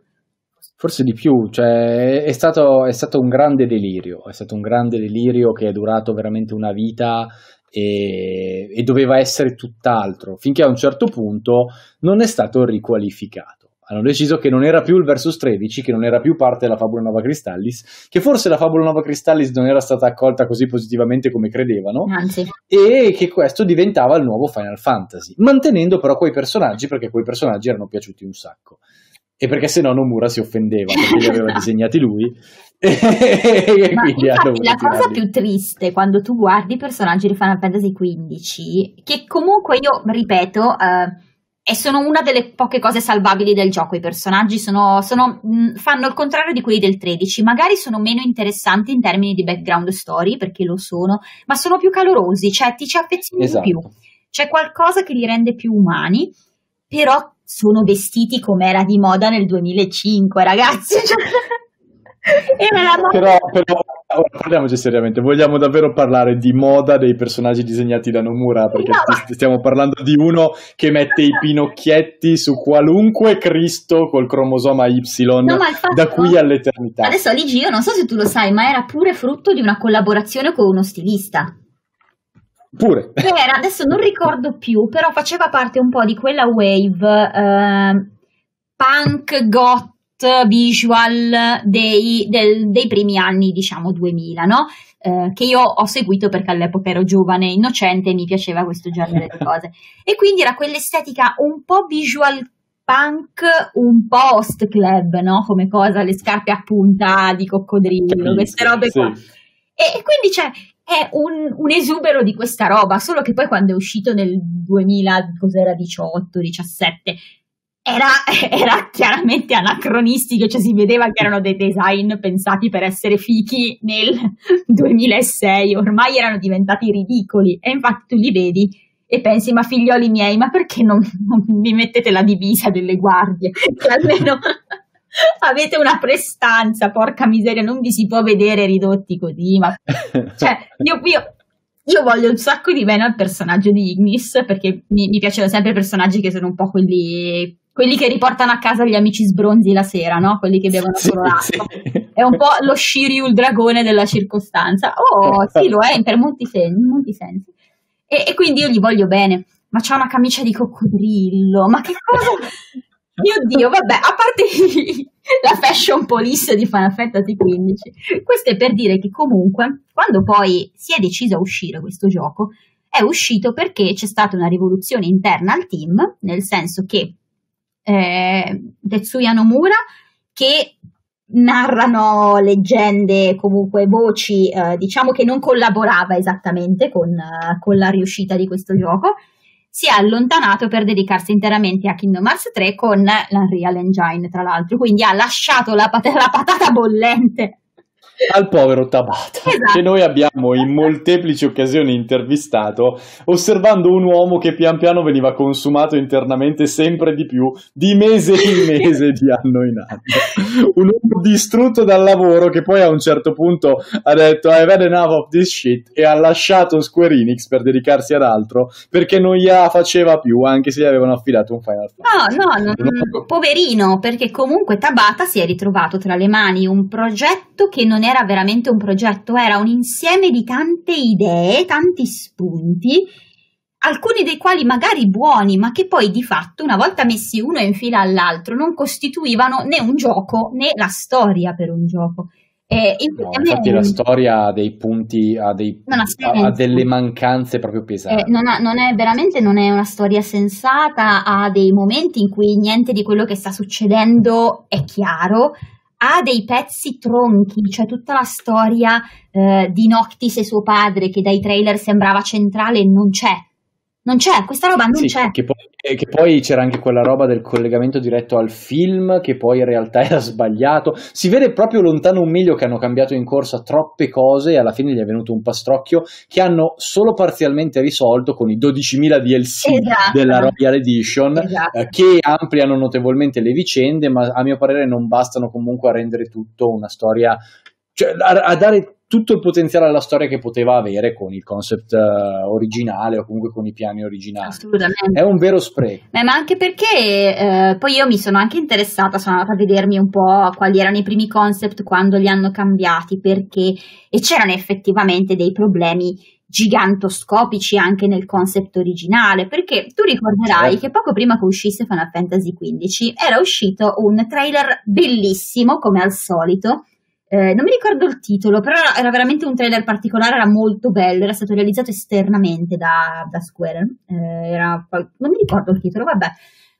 Forse di più, cioè è stato, è stato un grande delirio, è stato un grande delirio che è durato veramente una vita e, e, doveva essere tutt'altro, finché a un certo punto non è stato riqualificato. Hanno deciso che non era più il Versus 13, che non era più parte della Fabula Nova Cristallis, che forse la Fabula Nova Cristallis non era stata accolta così positivamente come credevano, Anzi. e che questo diventava il nuovo Final Fantasy, mantenendo però quei personaggi perché quei personaggi erano piaciuti un sacco. E perché se no Nomura si offendeva perché li aveva disegnati lui. e infatti la cosa più triste quando tu guardi i personaggi di Final Fantasy XV, che comunque io ripeto, eh, e sono una delle poche cose salvabili del gioco, i personaggi sono, sono, mh, fanno il contrario di quelli del 13, magari sono meno interessanti in termini di background story, perché lo sono, ma sono più calorosi, cioè ti ci affezioni Esatto. di più, c'è qualcosa che li rende più umani, però sono vestiti come era di moda nel 2005, ragazzi. Cioè, era la moda. Però, però ora parliamoci seriamente, vogliamo davvero parlare di moda dei personaggi disegnati da Nomura? Perché No, stiamo parlando di uno che mette i pinocchietti su qualunque Cristo col cromosoma Y No, da qui all'eternità. Adesso Aligi, io non so se tu lo sai, ma era pure frutto di una collaborazione con uno stilista. Pure. Era, adesso non ricordo più, però faceva parte un po' di quella wave eh, punk, goth, visual dei, del- dei primi anni, diciamo 2000, no? Eh, che io ho seguito perché all'epoca ero giovane, innocente e mi piaceva questo genere di cose. E quindi era quell'estetica un po' visual punk, un po' host club, no? Come cosa, le scarpe a punta di coccodrillo, queste robe qua. Sì. E, e quindi c'è è un, un esubero di questa roba, solo che poi quando è uscito nel 2000, cos'era 18, 17, era, era chiaramente anacronistico, cioè si vedeva che erano dei design pensati per essere fichi nel 2006, ormai erano diventati ridicoli e infatti tu li vedi e pensi, ma figlioli miei, ma perché non, non mi mettete la divisa delle guardie? Che almeno avete una prestanza, porca miseria, non vi si può vedere ridotti così, ma cioè, io, io- io voglio un sacco di bene al personaggio di Ignis perché mi, mi piacciono sempre personaggi che sono un po' quelli, quelli che riportano a casa gli amici sbronzi la sera, no? Quelli che bevono Sì, solo l'acqua. sì. È un po' lo Shiryu, il dragone della circostanza. Oh, sì, lo è per molti, sen- in molti sensi. E, e quindi io gli voglio bene. Ma c'ha una camicia di coccodrillo, ma che cosa? Mio Dio, vabbè, a parte la fashion police di Final Fantasy XV, questo è per dire che comunque, quando poi si è deciso a uscire questo gioco, è uscito perché c'è stata una rivoluzione interna al team, nel senso che eh, Tetsuya Nomura, che narrano leggende, comunque voci, eh, diciamo che non collaborava esattamente con, eh, con la riuscita di questo gioco, si è allontanato per dedicarsi interamente a Kingdom Hearts 3 con l'Unreal Engine, tra l'altro, quindi ha lasciato la, pat- la patata bollente al povero Tabata, Esatto. che noi abbiamo in molteplici occasioni intervistato, osservando un uomo che pian piano veniva consumato internamente sempre di più, di mese in mese, di anno in anno. Un uomo distrutto dal lavoro che poi a un certo punto ha detto I've had enough of this shit e ha lasciato Square Enix per dedicarsi ad altro perché non gliela faceva più, anche se gli avevano affidato un Final Fantasy. No, no, non- poverino, perché comunque Tabata si è ritrovato tra le mani un progetto che non era veramente un progetto, era un insieme di tante idee, tanti spunti, alcuni dei quali magari buoni, ma che poi di fatto, una volta messi uno in fila all'altro, non costituivano né un gioco né la storia per un gioco. E No, infatti la storia ha dei punti, ha, dei- ha ha delle mancanze proprio pesanti. Eh, non, ha- non è veramente non è una storia sensata, ha dei momenti in cui niente di quello che sta succedendo è chiaro, ha dei pezzi tronchi, cioè tutta la storia eh, di Noctis e suo padre che dai trailer sembrava centrale non c'è. Non c'è, questa roba non Sì, c'è. Che poi, eh, che poi c'era anche quella roba del collegamento diretto al film, che poi in realtà era sbagliato. Si vede proprio lontano un miglio che hanno cambiato in corsa troppe cose e alla fine gli è venuto un pastrocchio che hanno solo parzialmente risolto con i 12.000 DLC Esatto. della Royal Edition, Esatto. eh, che ampliano notevolmente le vicende, ma a mio parere non bastano comunque a rendere tutto una storia, cioè a, a dare tutto il potenziale alla storia che poteva avere con il concept eh, originale o comunque con i piani originali. Assolutamente. È un vero spreco. Beh, ma anche perché eh, poi io mi sono anche interessata, sono andata a vedermi un po' quali erano i primi concept quando li hanno cambiati, perché e c'erano effettivamente dei problemi gigantoscopici anche nel concept originale, perché tu ricorderai certo. che poco prima che uscisse Final Fantasy XV era uscito un trailer bellissimo, come al solito. Eh, non mi ricordo il titolo, però era veramente un trailer particolare, era molto bello, era stato realizzato esternamente da, da Square. Eh, era, non mi ricordo il titolo, vabbè.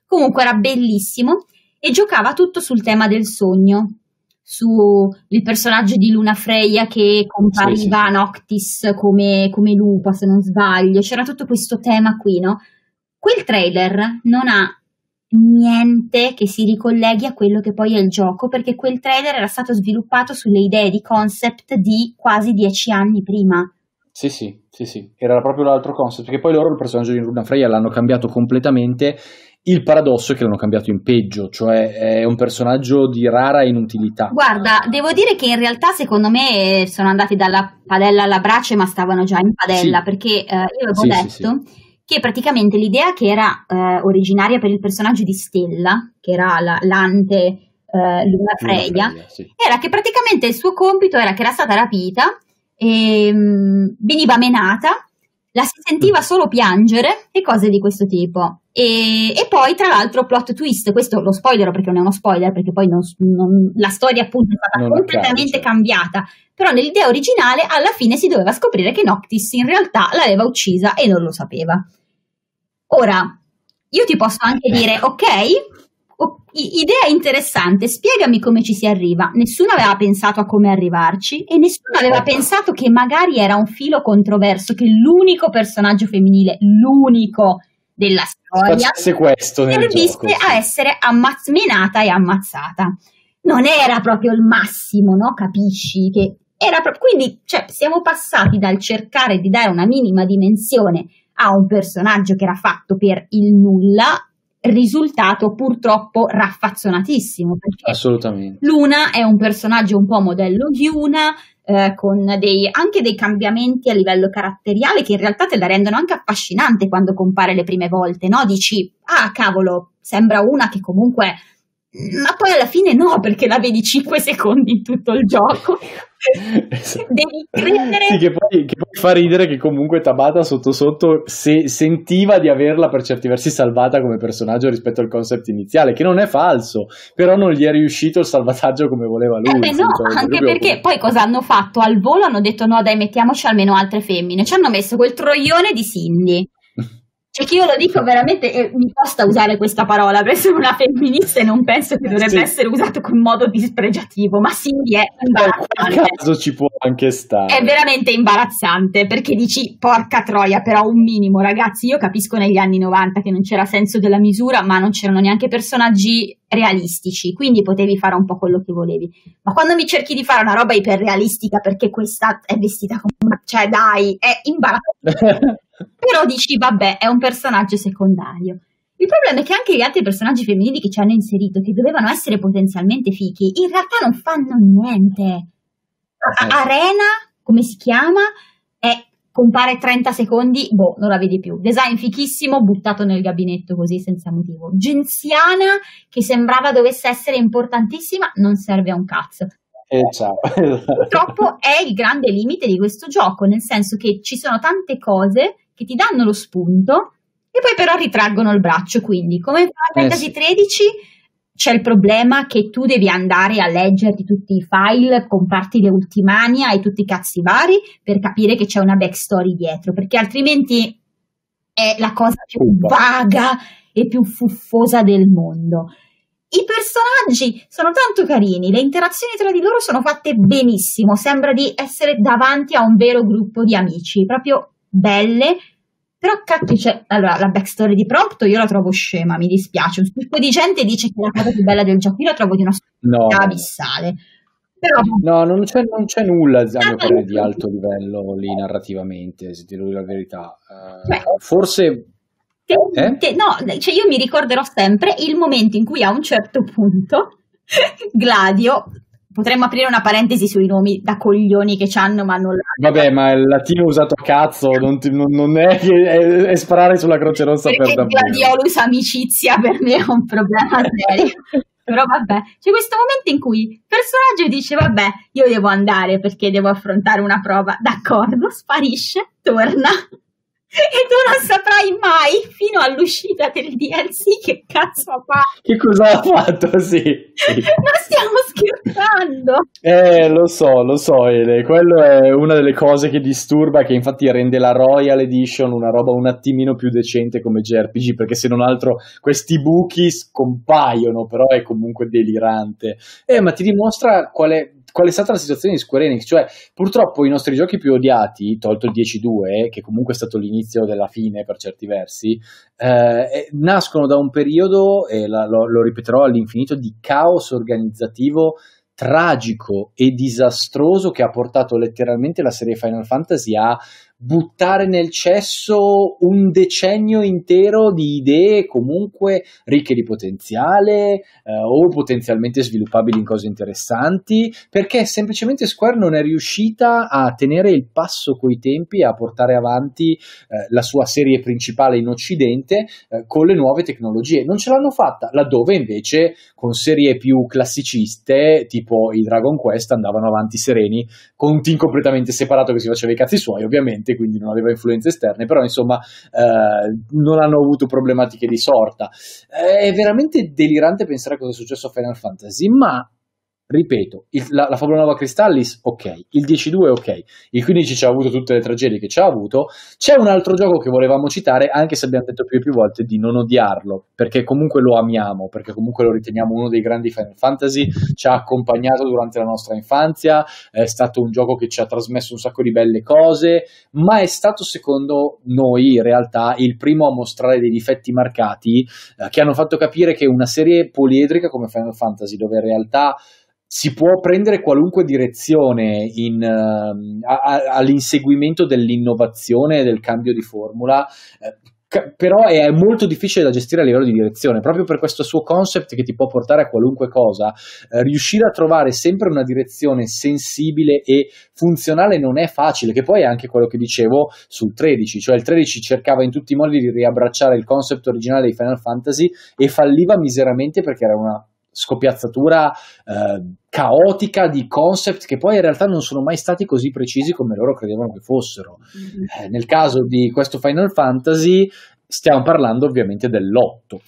Comunque era bellissimo e giocava tutto sul tema del sogno, sul personaggio di Luna Freya che compariva sì, sì, a Noctis come, come lupa, se non sbaglio. C'era tutto questo tema qui, no? Quel trailer non ha niente che si ricolleghi a quello che poi è il gioco, perché quel trailer era stato sviluppato sulle idee di concept di quasi dieci anni prima. Sì, sì, sì, sì, era proprio l'altro concept, perché poi loro il personaggio di Luna Freya l'hanno cambiato completamente il paradosso è che l'hanno cambiato in peggio, cioè è un personaggio di rara inutilità. Guarda, devo dire che in realtà secondo me sono andati dalla padella alla brace, ma stavano già in padella, sì. perché eh, io avevo sì, detto sì, che praticamente l'idea che era eh, originaria per il personaggio di Stella, che era la, l'ante eh, Luna Freya, Luna Freya era che praticamente il suo compito era che era stata rapita e mh, mm, veniva menata la si sentiva mm. solo piangere e cose di questo tipo. E, e, poi, tra l'altro, plot twist, questo lo spoiler perché non è uno spoiler, perché poi non, non, la storia appunto è stata non completamente caso, cambiata, però nell'idea originale alla fine si doveva scoprire che Noctis in realtà l'aveva uccisa e non lo sapeva. Ora, io ti posso anche dire, ok, idea interessante, spiegami come ci si arriva. Nessuno aveva pensato a come arrivarci e nessuno aveva ecco. pensato che magari era un filo controverso, che l'unico personaggio femminile, l'unico della storia, servisse a essere ammazzata e ammazzata. Non era proprio il massimo, no? Capisci? Che era pro- Quindi cioè, siamo passati dal cercare di dare una minima dimensione a un personaggio che era fatto per il nulla risultato purtroppo raffazzonatissimo. Assolutamente. Luna è un personaggio un po' modello di una, eh, con dei, anche dei cambiamenti a livello caratteriale che in realtà te la rendono anche affascinante quando compare le prime volte, no? Dici, ah cavolo, sembra una che comunque ma poi alla fine no, perché la vedi 5 secondi in tutto il gioco. esatto. Devi credere. Sì, che poi, che poi, fa ridere che comunque Tabata sotto sotto se, sentiva di averla per certi versi salvata come personaggio rispetto al concept iniziale, che non è falso, però non gli è riuscito il salvataggio come voleva lui. Eh beh, no, anche perché poi cosa hanno fatto? Al volo hanno detto no dai mettiamoci almeno altre femmine, ci hanno messo quel troione di Cindy cioè che io lo dico veramente, eh, mi costa usare questa parola, perché sono una femminista e non penso che dovrebbe sì. essere usato con modo dispregiativo, ma sì, è imbarazzante. In caso ci può anche stare. È veramente imbarazzante, perché dici, porca troia, però un minimo, ragazzi, io capisco negli anni 90 che non c'era senso della misura, ma non c'erano neanche personaggi realistici, quindi potevi fare un po' quello che volevi. Ma quando mi cerchi di fare una roba iperrealistica perché questa è vestita come... cioè dai, è imbarazzante. Però dici, vabbè, è un personaggio secondario. Il problema è che anche gli altri personaggi femminili che ci hanno inserito, che dovevano essere potenzialmente fichi, in realtà non fanno niente. A- eh. Arena, come si chiama, è, compare 30 secondi, boh, non la vedi più. Design fichissimo, buttato nel gabinetto così senza motivo. Genziana, che sembrava dovesse essere importantissima, non serve a un cazzo. Eh, ciao. Purtroppo è il grande limite di questo gioco, nel senso che ci sono tante cose che ti danno lo spunto e poi però ritraggono il braccio. Quindi, come in Final Fantasy eh, sì. c'è il problema che tu devi andare a leggerti tutti i file, comparti le ultimania e tutti i cazzi vari per capire che c'è una backstory dietro, perché altrimenti è la cosa più vaga e più fuffosa del mondo. I personaggi sono tanto carini, le interazioni tra di loro sono fatte benissimo, sembra di essere davanti a un vero gruppo di amici, proprio belle, però cacchio c'è... Allora, la backstory di Prompto io la trovo scema, mi dispiace. Un po' di gente dice che è la cosa più bella del gioco, io la trovo di una no. abissale. Però... No, non c'è, non c'è nulla a mio parere di alto livello lì narrativamente, se ti dire la verità. Uh, Beh, forse... Te, eh? te, no, cioè io mi ricorderò sempre il momento in cui a un certo punto Gladio Potremmo aprire una parentesi sui nomi da coglioni che hanno, ma non Vabbè, ma il latino usato a cazzo non, ti, non, non è, è, è, sparare sulla Croce Rossa Perché per davvero. Gladiolus amicizia per me è un problema serio. Però vabbè, c'è questo momento in cui il personaggio dice vabbè, io devo andare perché devo affrontare una prova. D'accordo, sparisce. torna e tu non saprai mai fino all'uscita del DLC che cazzo ha fatto. Che cosa ha fatto, sì. sì. non stiamo scherzando. Eh, lo so, lo so, Ele. Quello è una delle cose che disturba, che infatti rende la Royal Edition una roba un attimino più decente come JRPG, perché se non altro questi buchi scompaiono, però è comunque delirante. Eh, ma ti dimostra qual è qual è stata la situazione di Square Enix, cioè purtroppo i nostri giochi più odiati, tolto il 10-2, che comunque è stato l'inizio della fine per certi versi, eh, nascono da un periodo, e la, lo, lo ripeterò all'infinito, di caos organizzativo tragico e disastroso che ha portato letteralmente la serie Final Fantasy a buttare nel cesso un decennio intero di idee comunque ricche di potenziale eh, o potenzialmente sviluppabili in cose interessanti, perché semplicemente Square non è riuscita a tenere il passo coi tempi a portare avanti eh, la sua serie principale in Occidente eh, con le nuove tecnologie. Non ce l'hanno fatta, laddove invece con serie più classiciste, tipo i Dragon Quest, andavano avanti sereni, con un team completamente separato che si faceva i cazzi suoi, ovviamente presente, quindi non aveva influenze esterne, però insomma eh, non hanno avuto problematiche di sorta. È veramente delirante pensare a cosa è successo a Final Fantasy, ma ripeto, il, la, la Nova Cristallis, ok, il 10-2 ok, il 15 ci ha avuto tutte le tragedie che ci ha avuto, c'è un altro gioco che volevamo citare, anche se abbiamo detto più e più volte di non odiarlo, perché comunque lo amiamo, perché comunque lo riteniamo uno dei grandi Final Fantasy, ci ha accompagnato durante la nostra infanzia, è stato un gioco che ci ha trasmesso un sacco di belle cose, ma è stato secondo noi in realtà il primo a mostrare dei difetti marcati eh, che hanno fatto capire che una serie poliedrica come Final Fantasy, dove in realtà si può prendere qualunque direzione in, uh, a, a, all'inseguimento dell'innovazione e del cambio di formula, eh, però è molto difficile da gestire a livello di direzione, proprio per questo suo concept che ti può portare a qualunque cosa, eh, riuscire a trovare sempre una direzione sensibile e funzionale non è facile, che poi è anche quello che dicevo sul 13, cioè il 13 cercava in tutti i modi di riabbracciare il concept originale di Final Fantasy e falliva miseramente perché era una scoppiazzatura eh, caotica di concept che poi in realtà non sono mai stati così precisi come loro credevano che fossero. Mm-hmm. Eh, nel caso di questo Final Fantasy stiamo parlando ovviamente dell'otto.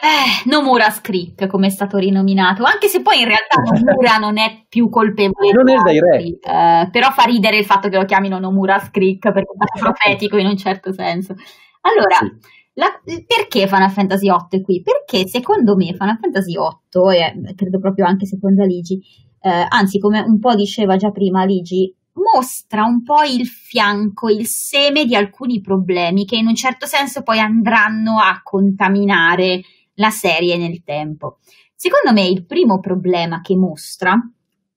Eh, Nomura's Creek, come è stato rinominato, anche se poi in realtà Nomura non è più colpevole. Non è dai re. Eh, però fa ridere il fatto che lo chiamino Nomura's Creek perché è profetico in un certo senso. Allora, sì la, perché Final Fantasy VIII è qui? Perché secondo me Final Fantasy VIII, e credo proprio anche secondo Ligi, eh, anzi come un po' diceva già prima Ligi, mostra un po' il fianco, il seme di alcuni problemi che in un certo senso poi andranno a contaminare la serie nel tempo. Secondo me il primo problema che mostra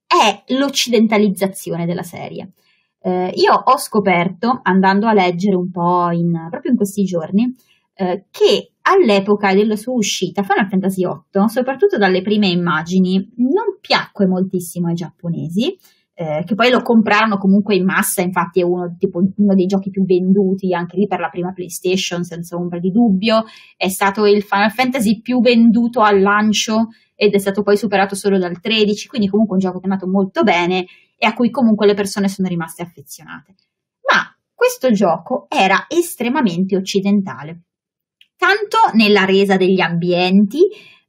è l'occidentalizzazione della serie. Eh, io ho scoperto, andando a leggere un po' in, proprio in questi giorni, eh, che all'epoca della sua uscita Final Fantasy VIII, soprattutto dalle prime immagini, non piacque moltissimo ai giapponesi, eh, che poi lo comprarono comunque in massa, infatti è uno, tipo, uno, dei giochi più venduti anche lì per la prima PlayStation, senza ombra di dubbio, è stato il Final Fantasy più venduto al lancio ed è stato poi superato solo dal 13, quindi comunque un gioco che è andato molto bene e a cui comunque le persone sono rimaste affezionate. Ma questo gioco era estremamente occidentale tanto nella resa degli ambienti,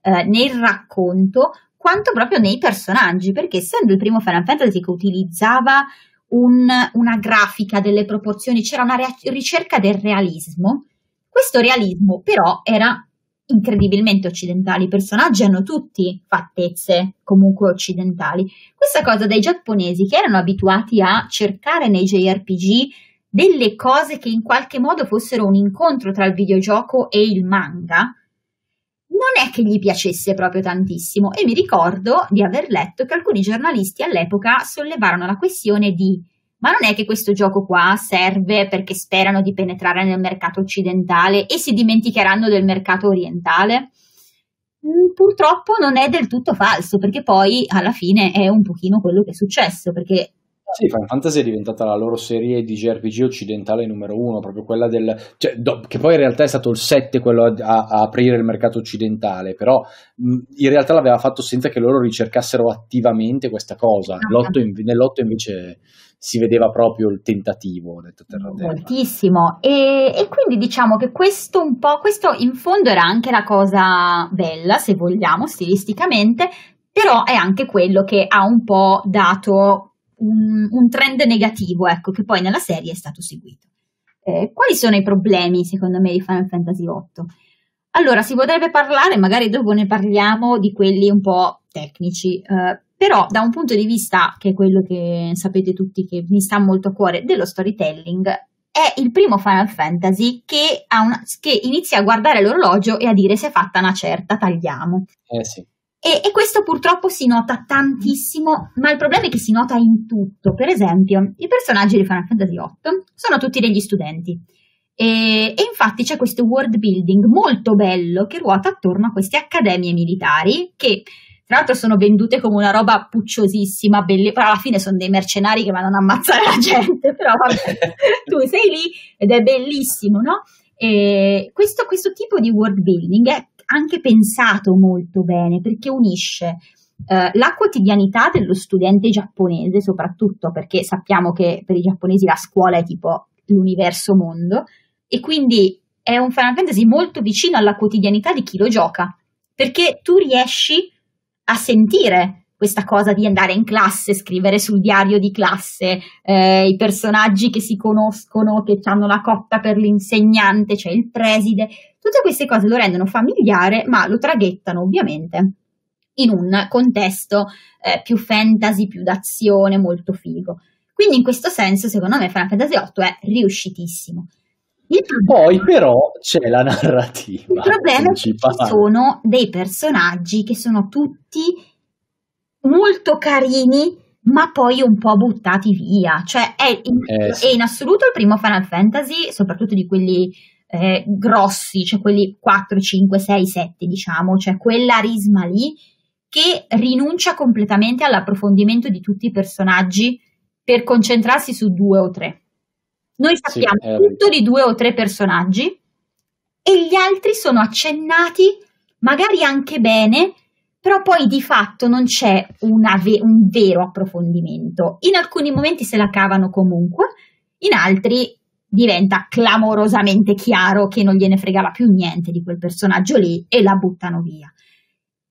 eh, nel racconto, quanto proprio nei personaggi, perché essendo il primo Final Fantasy che utilizzava un, una grafica delle proporzioni, c'era una rea- ricerca del realismo, questo realismo però era incredibilmente occidentale, i personaggi hanno tutti fattezze comunque occidentali. Questa cosa dai giapponesi che erano abituati a cercare nei JRPG delle cose che in qualche modo fossero un incontro tra il videogioco e il manga, non è che gli piacesse proprio tantissimo e mi ricordo di aver letto che alcuni giornalisti all'epoca sollevarono la questione di ma non è che questo gioco qua serve perché sperano di penetrare nel mercato occidentale e si dimenticheranno del mercato orientale? Mm, purtroppo non è del tutto falso, perché poi alla fine è un pochino quello che è successo, perché sì, Final Fantasy è diventata la loro serie di JRPG occidentale numero uno, proprio quella del... Cioè, do, che poi in realtà è stato il 7 quello a, a, aprire il mercato occidentale, però mh, in realtà l'aveva fatto senza che loro ricercassero attivamente questa cosa. L'8 in, nell'otto invece si vedeva proprio il tentativo, detto terra terra. Moltissimo, e, e, quindi diciamo che questo un po', questo in fondo era anche la cosa bella, se vogliamo, stilisticamente, però è anche quello che ha un po' dato un, un trend negativo, ecco, che poi nella serie è stato seguito. Eh, quali sono i problemi, secondo me, di Final Fantasy VIII? Allora, si potrebbe parlare, magari dopo ne parliamo, di quelli un po' tecnici, eh, però da un punto di vista, che è quello che sapete tutti che mi sta molto a cuore, dello storytelling, è il primo Final Fantasy che, una, che inizia a guardare l'orologio e a dire se è fatta una certa, tagliamo. Eh sì. E, e, questo purtroppo si nota tantissimo, ma il problema è che si nota in tutto. Per esempio, i personaggi di Final Fantasy VIII sono tutti degli studenti. E, e, infatti c'è questo world building molto bello che ruota attorno a queste accademie militari che tra l'altro sono vendute come una roba pucciosissima, belli, però alla fine sono dei mercenari che vanno a ammazzare la gente, però vabbè, tu sei lì ed è bellissimo, no? E questo, questo tipo di world building è anche pensato molto bene perché unisce eh, la quotidianità dello studente giapponese, soprattutto perché sappiamo che per i giapponesi la scuola è tipo l'universo mondo, e quindi è un Final Fantasy molto vicino alla quotidianità di chi lo gioca, perché tu riesci a sentire questa cosa di andare in classe, scrivere sul diario di classe, eh, i personaggi che si conoscono, che hanno la cotta per l'insegnante, cioè il preside, tutte queste cose lo rendono familiare, ma lo traghettano ovviamente in un contesto eh, più fantasy, più d'azione, molto figo. Quindi in questo senso, secondo me, Final Fantasy VIII è riuscitissimo. Poi però c'è la narrativa. Il problema è che ci sono dei personaggi che sono tutti molto carini, ma poi un po' buttati via. Cioè, è in, eh, sì. è in assoluto il primo Final Fantasy, soprattutto di quelli eh, grossi, cioè quelli 4, 5, 6, 7, diciamo, cioè quella risma lì che rinuncia completamente all'approfondimento di tutti i personaggi per concentrarsi su due o tre. Noi sappiamo sì, eh, tutto di due o tre personaggi e gli altri sono accennati, magari anche bene, però poi di fatto non c'è ve- un vero approfondimento. In alcuni momenti se la cavano comunque, in altri diventa clamorosamente chiaro che non gliene fregava più niente di quel personaggio lì e la buttano via.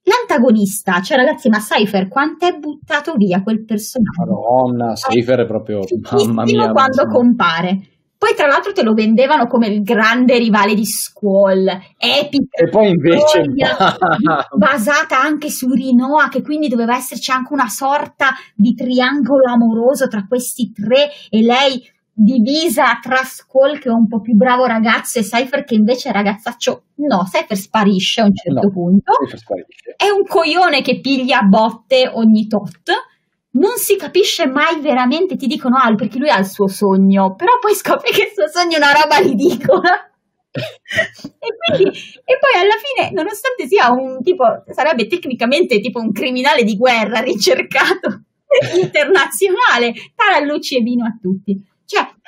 L'antagonista, cioè ragazzi, ma Cypher quanto è buttato via quel personaggio? Madonna, Cypher è proprio mamma mia. quando compare. Poi, tra l'altro, te lo vendevano come il grande rivale di Squall, epica. E poi invece. basata anche su Rinoa, che quindi doveva esserci anche una sorta di triangolo amoroso tra questi tre, e lei divisa tra Squall, che è un po' più bravo ragazzo, e Cypher, che invece è ragazzaccio. No, Cypher sparisce a un certo no, punto. È un coglione che piglia botte ogni tot non si capisce mai veramente, ti dicono ah, perché lui ha il suo sogno, però poi scopri che il suo sogno è una roba ridicola. e, quindi, e poi alla fine, nonostante sia un tipo, sarebbe tecnicamente tipo un criminale di guerra ricercato internazionale, tara luci e vino a tutti.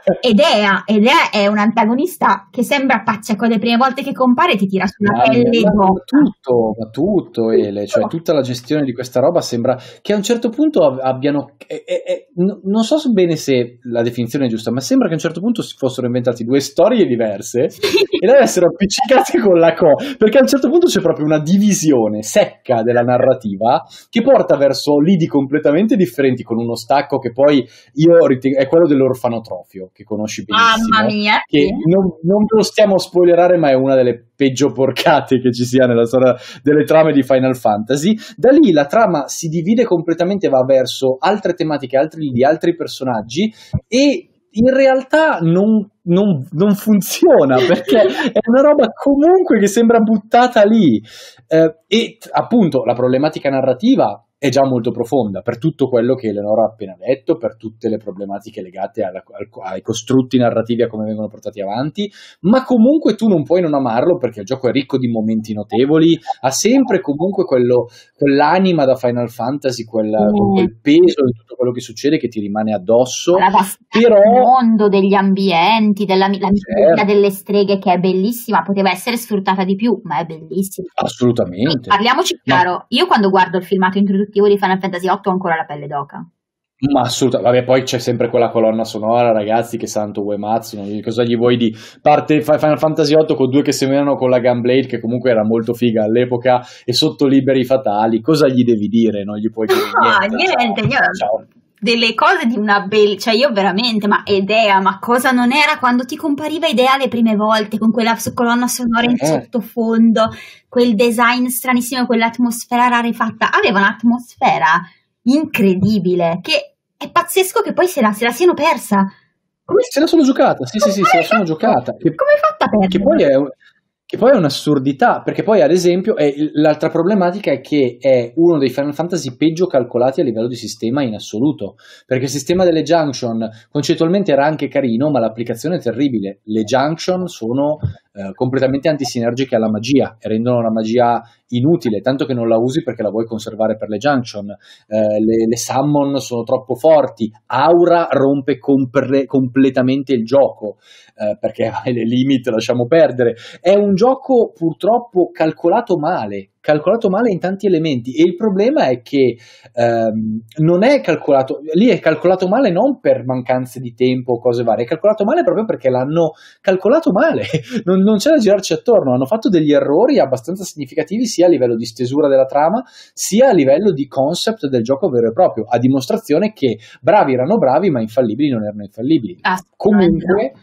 Cioè, ed è, un antagonista che sembra pacciaco le prime volte che compare ti tira sulla ah, pelle ma tutto, ma tutto, Ele, cioè tutta la gestione di questa roba sembra che a un certo punto abbiano eh, eh, eh, non so bene se la definizione è giusta ma sembra che a un certo punto si fossero inventati due storie diverse e deve essere appiccicate con la co perché a un certo punto c'è proprio una divisione secca della narrativa che porta verso lidi completamente differenti con uno stacco che poi io ritengo è quello dell'orfanotrofio che conosci benissimo. Mamma mia! Che non, non lo stiamo a spoilerare, ma è una delle peggio porcate che ci sia nella storia delle trame di Final Fantasy. Da lì la trama si divide completamente, va verso altre tematiche, altri lidi, altri personaggi e in realtà non, non, non, funziona perché è una roba comunque che sembra buttata lì. Eh, e appunto la problematica narrativa è già molto profonda per tutto quello che Eleonora ha appena detto, per tutte le problematiche legate alla, al, ai costrutti narrativi a come vengono portati avanti, ma comunque tu non puoi non amarlo perché il gioco è ricco di momenti notevoli, ha sempre comunque quello, quell'anima da Final Fantasy, quella, mm. quel peso di tutto quello che succede che ti rimane addosso. Però... Il mondo degli ambienti, della la certo. delle streghe che è bellissima, poteva essere sfruttata di più, ma è bellissima. Assolutamente. Parliamoci chiaro, ma... io quando guardo il filmato introduttivo di Final Fantasy VIII ho ancora la pelle d'oca. Ma assolutamente, vabbè, poi c'è sempre quella colonna sonora, ragazzi, che santo Uematsu, cosa gli vuoi di parte Final Fantasy VIII con due che sembrano con la Gunblade, che comunque era molto figa all'epoca, e sotto liberi fatali, cosa gli devi dire? Non gli puoi dire no, niente. niente ciao, ciao. Delle cose di una bella, cioè io veramente, ma idea, ma cosa non era quando ti compariva idea le prime volte con quella colonna sonora in eh. sottofondo, quel design stranissimo, quell'atmosfera rarefatta, aveva un'atmosfera incredibile che è pazzesco che poi se la, se la siano persa. Come... Se la sono giocata, sì, sì, sì, se la sono giocata. Come hai fatta a perdere? Che poi è, che poi è un'assurdità, perché poi ad esempio è, l'altra problematica è che è uno dei Final Fantasy peggio calcolati a livello di sistema in assoluto, perché il sistema delle junction concettualmente era anche carino, ma l'applicazione è terribile. Le junction sono eh, completamente antisinergiche alla magia rendono la magia inutile, tanto che non la usi perché la vuoi conservare per le junction. Eh, le, le, summon sono troppo forti, Aura rompe compre- completamente il gioco eh, perché le limit lasciamo perdere. È un gioco purtroppo calcolato male, calcolato male in tanti elementi. E il problema è che ehm, non è calcolato, lì è calcolato male non per mancanze di tempo o cose varie, è calcolato male proprio perché l'hanno calcolato male, non, non c'è da girarci attorno, hanno fatto degli errori abbastanza significativi sia a livello di stesura della trama sia a livello di concept del gioco vero e proprio, a dimostrazione che bravi erano bravi ma infallibili non erano infallibili. Comunque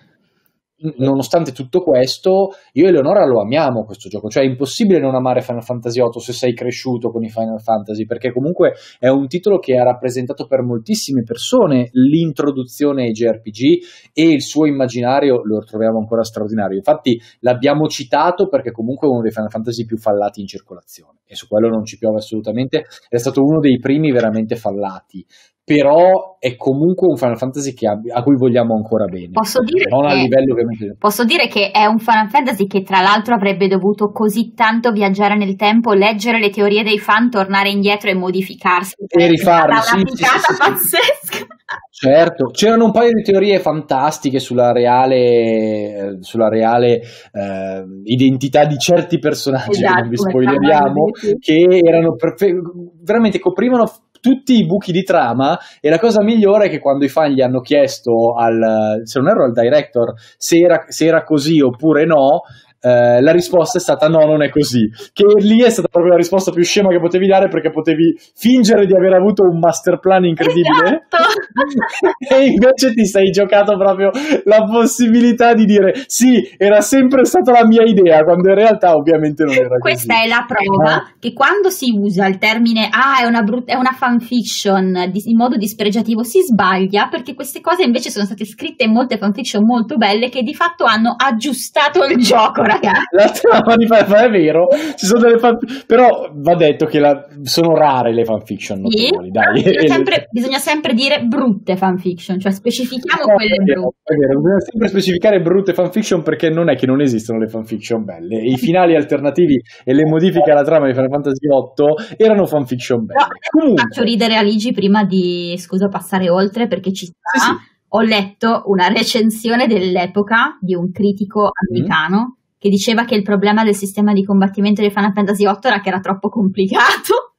nonostante tutto questo, io e Eleonora lo amiamo questo gioco, cioè è impossibile non amare Final Fantasy VIII se sei cresciuto con i Final Fantasy, perché comunque è un titolo che ha rappresentato per moltissime persone l'introduzione ai JRPG e il suo immaginario lo troviamo ancora straordinario. Infatti l'abbiamo citato perché comunque è uno dei Final Fantasy più fallati in circolazione e su quello non ci piove assolutamente, è stato uno dei primi veramente fallati però è comunque un Final Fantasy a, a, cui vogliamo ancora bene. Posso dire, che, ovviamente. posso dire che è un Final Fantasy che tra l'altro avrebbe dovuto così tanto viaggiare nel tempo, leggere le teorie dei fan, tornare indietro e modificarsi. E rifarlo, sì, una sì, sì, pazzesca. Certo, c'erano un paio di teorie fantastiche sulla reale, sulla reale eh, identità di certi personaggi, esatto, non vi spoileriamo, che erano perfe- veramente coprivano tutti i buchi di trama e la cosa migliore è che quando i fan gli hanno chiesto al, se non ero al director se era, se era così oppure no, eh, la risposta è stata no, non è così. Che lì è stata proprio la risposta più scema che potevi dare perché potevi fingere di aver avuto un master plan incredibile esatto. e invece ti sei giocato proprio la possibilità di dire sì, era sempre stata la mia idea, quando in realtà ovviamente non era Questa così. è la prova ah. che quando si usa il termine ah, è una, brut- è una fanfiction di- in modo dispregiativo si sbaglia perché queste cose invece sono state scritte in molte fanfiction molto belle che di fatto hanno aggiustato il gioco ragazzi. La trama di Firefly è vero, ci sono delle fan... però va detto che la... sono rare le fanfiction notevoli, dai. Bisogna sempre, bisogna sempre, dire brutte fanfiction, cioè specifichiamo no, quelle brutte. È vero, bisogna sempre specificare brutte fanfiction perché non è che non esistono le fanfiction belle. I finali alternativi e le modifiche alla trama di Final Fantasy VIII erano fanfiction belle. No, Comunque... Faccio ridere Aligi prima di, scusa, passare oltre perché ci sta. Sì, sì ho letto una recensione dell'epoca di un critico americano mm che diceva che il problema del sistema di combattimento di Final Fantasy VIII era che era troppo complicato.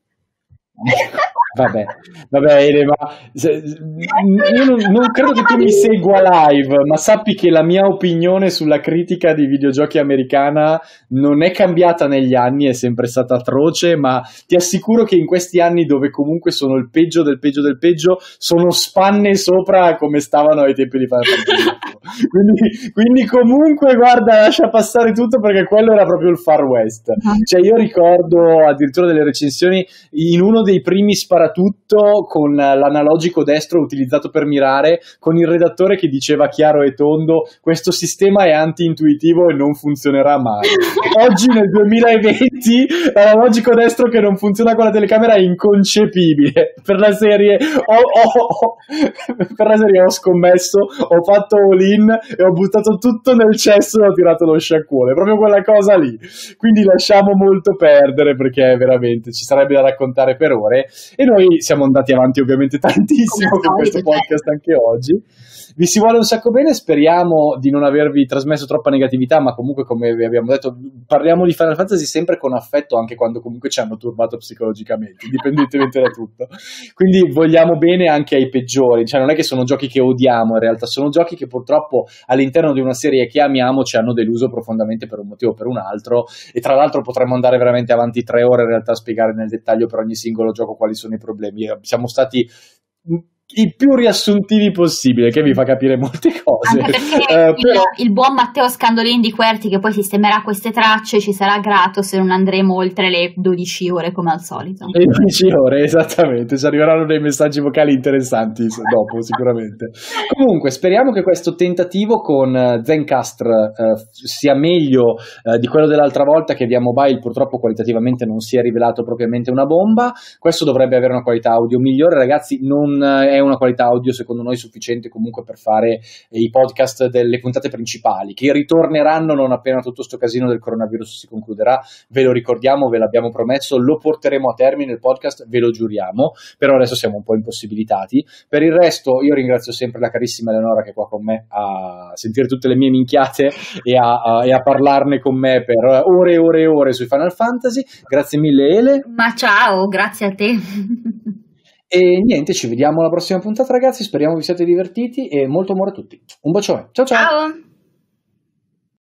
Vabbè, vabbè Ele, ma se, io non, non, credo che tu mi segua live, ma sappi che la mia opinione sulla critica di videogiochi americana non è cambiata negli anni, è sempre stata atroce, ma ti assicuro che in questi anni dove comunque sono il peggio del peggio del peggio, sono spanne sopra come stavano ai tempi di Final Fantasy quindi, quindi comunque guarda, lascia passare tutto perché quello era proprio il Far West. Ah. Cioè io ricordo addirittura delle recensioni in uno dei primi sparatutto tutto con l'analogico destro utilizzato per mirare, con il redattore che diceva chiaro e tondo questo sistema è anti-intuitivo e non funzionerà mai. Oggi nel 2020 l'analogico destro che non funziona con la telecamera è inconcepibile. Per la serie ho, ho, ho, per la serie ho scommesso, ho fatto all-in e ho buttato tutto nel cesso e ho tirato lo sciacquone, proprio quella cosa lì. Quindi lasciamo molto perdere perché veramente ci sarebbe da raccontare per ore e noi siamo andati avanti ovviamente tantissimo con questo podcast anche oggi. Vi si vuole un sacco bene, speriamo di non avervi trasmesso troppa negatività, ma comunque come vi abbiamo detto parliamo di Final Fantasy sempre con affetto anche quando comunque ci hanno turbato psicologicamente, indipendentemente da tutto. Quindi vogliamo bene anche ai peggiori, cioè non è che sono giochi che odiamo in realtà, sono giochi che purtroppo all'interno di una serie che amiamo ci hanno deluso profondamente per un motivo o per un altro e tra l'altro potremmo andare veramente avanti tre ore in realtà a spiegare nel dettaglio per ogni singolo gioco quali sono i problemi. Siamo stati i più riassuntivi possibile, che mi fa capire molte cose. Eh, il, però... il, buon Matteo Scandolin di Querti, che poi sistemerà queste tracce, ci sarà grato se non andremo oltre le 12 ore come al solito. Le 12 ore, esattamente, ci arriveranno dei messaggi vocali interessanti dopo, sicuramente. Comunque, speriamo che questo tentativo con eh, Zencastr eh, sia meglio eh, di quello dell'altra volta, che via mobile purtroppo qualitativamente non si è rivelato propriamente una bomba. Questo dovrebbe avere una qualità audio migliore, ragazzi, non eh, è una qualità audio secondo noi sufficiente comunque per fare i podcast delle puntate principali, che ritorneranno non appena tutto questo casino del coronavirus si concluderà. Ve lo ricordiamo, ve l'abbiamo promesso, lo porteremo a termine il podcast, ve lo giuriamo, però adesso siamo un po' impossibilitati. Per il resto io ringrazio sempre la carissima Eleonora che è qua con me a sentire tutte le mie minchiate e a, a, e a parlarne con me per ore e ore e ore sui Final Fantasy. Grazie mille Ele. Ma ciao, grazie a te. E niente, ci vediamo alla prossima puntata, ragazzi. Speriamo vi siate divertiti e molto amore a tutti. Un bacione. Ciao ciao. Ciao.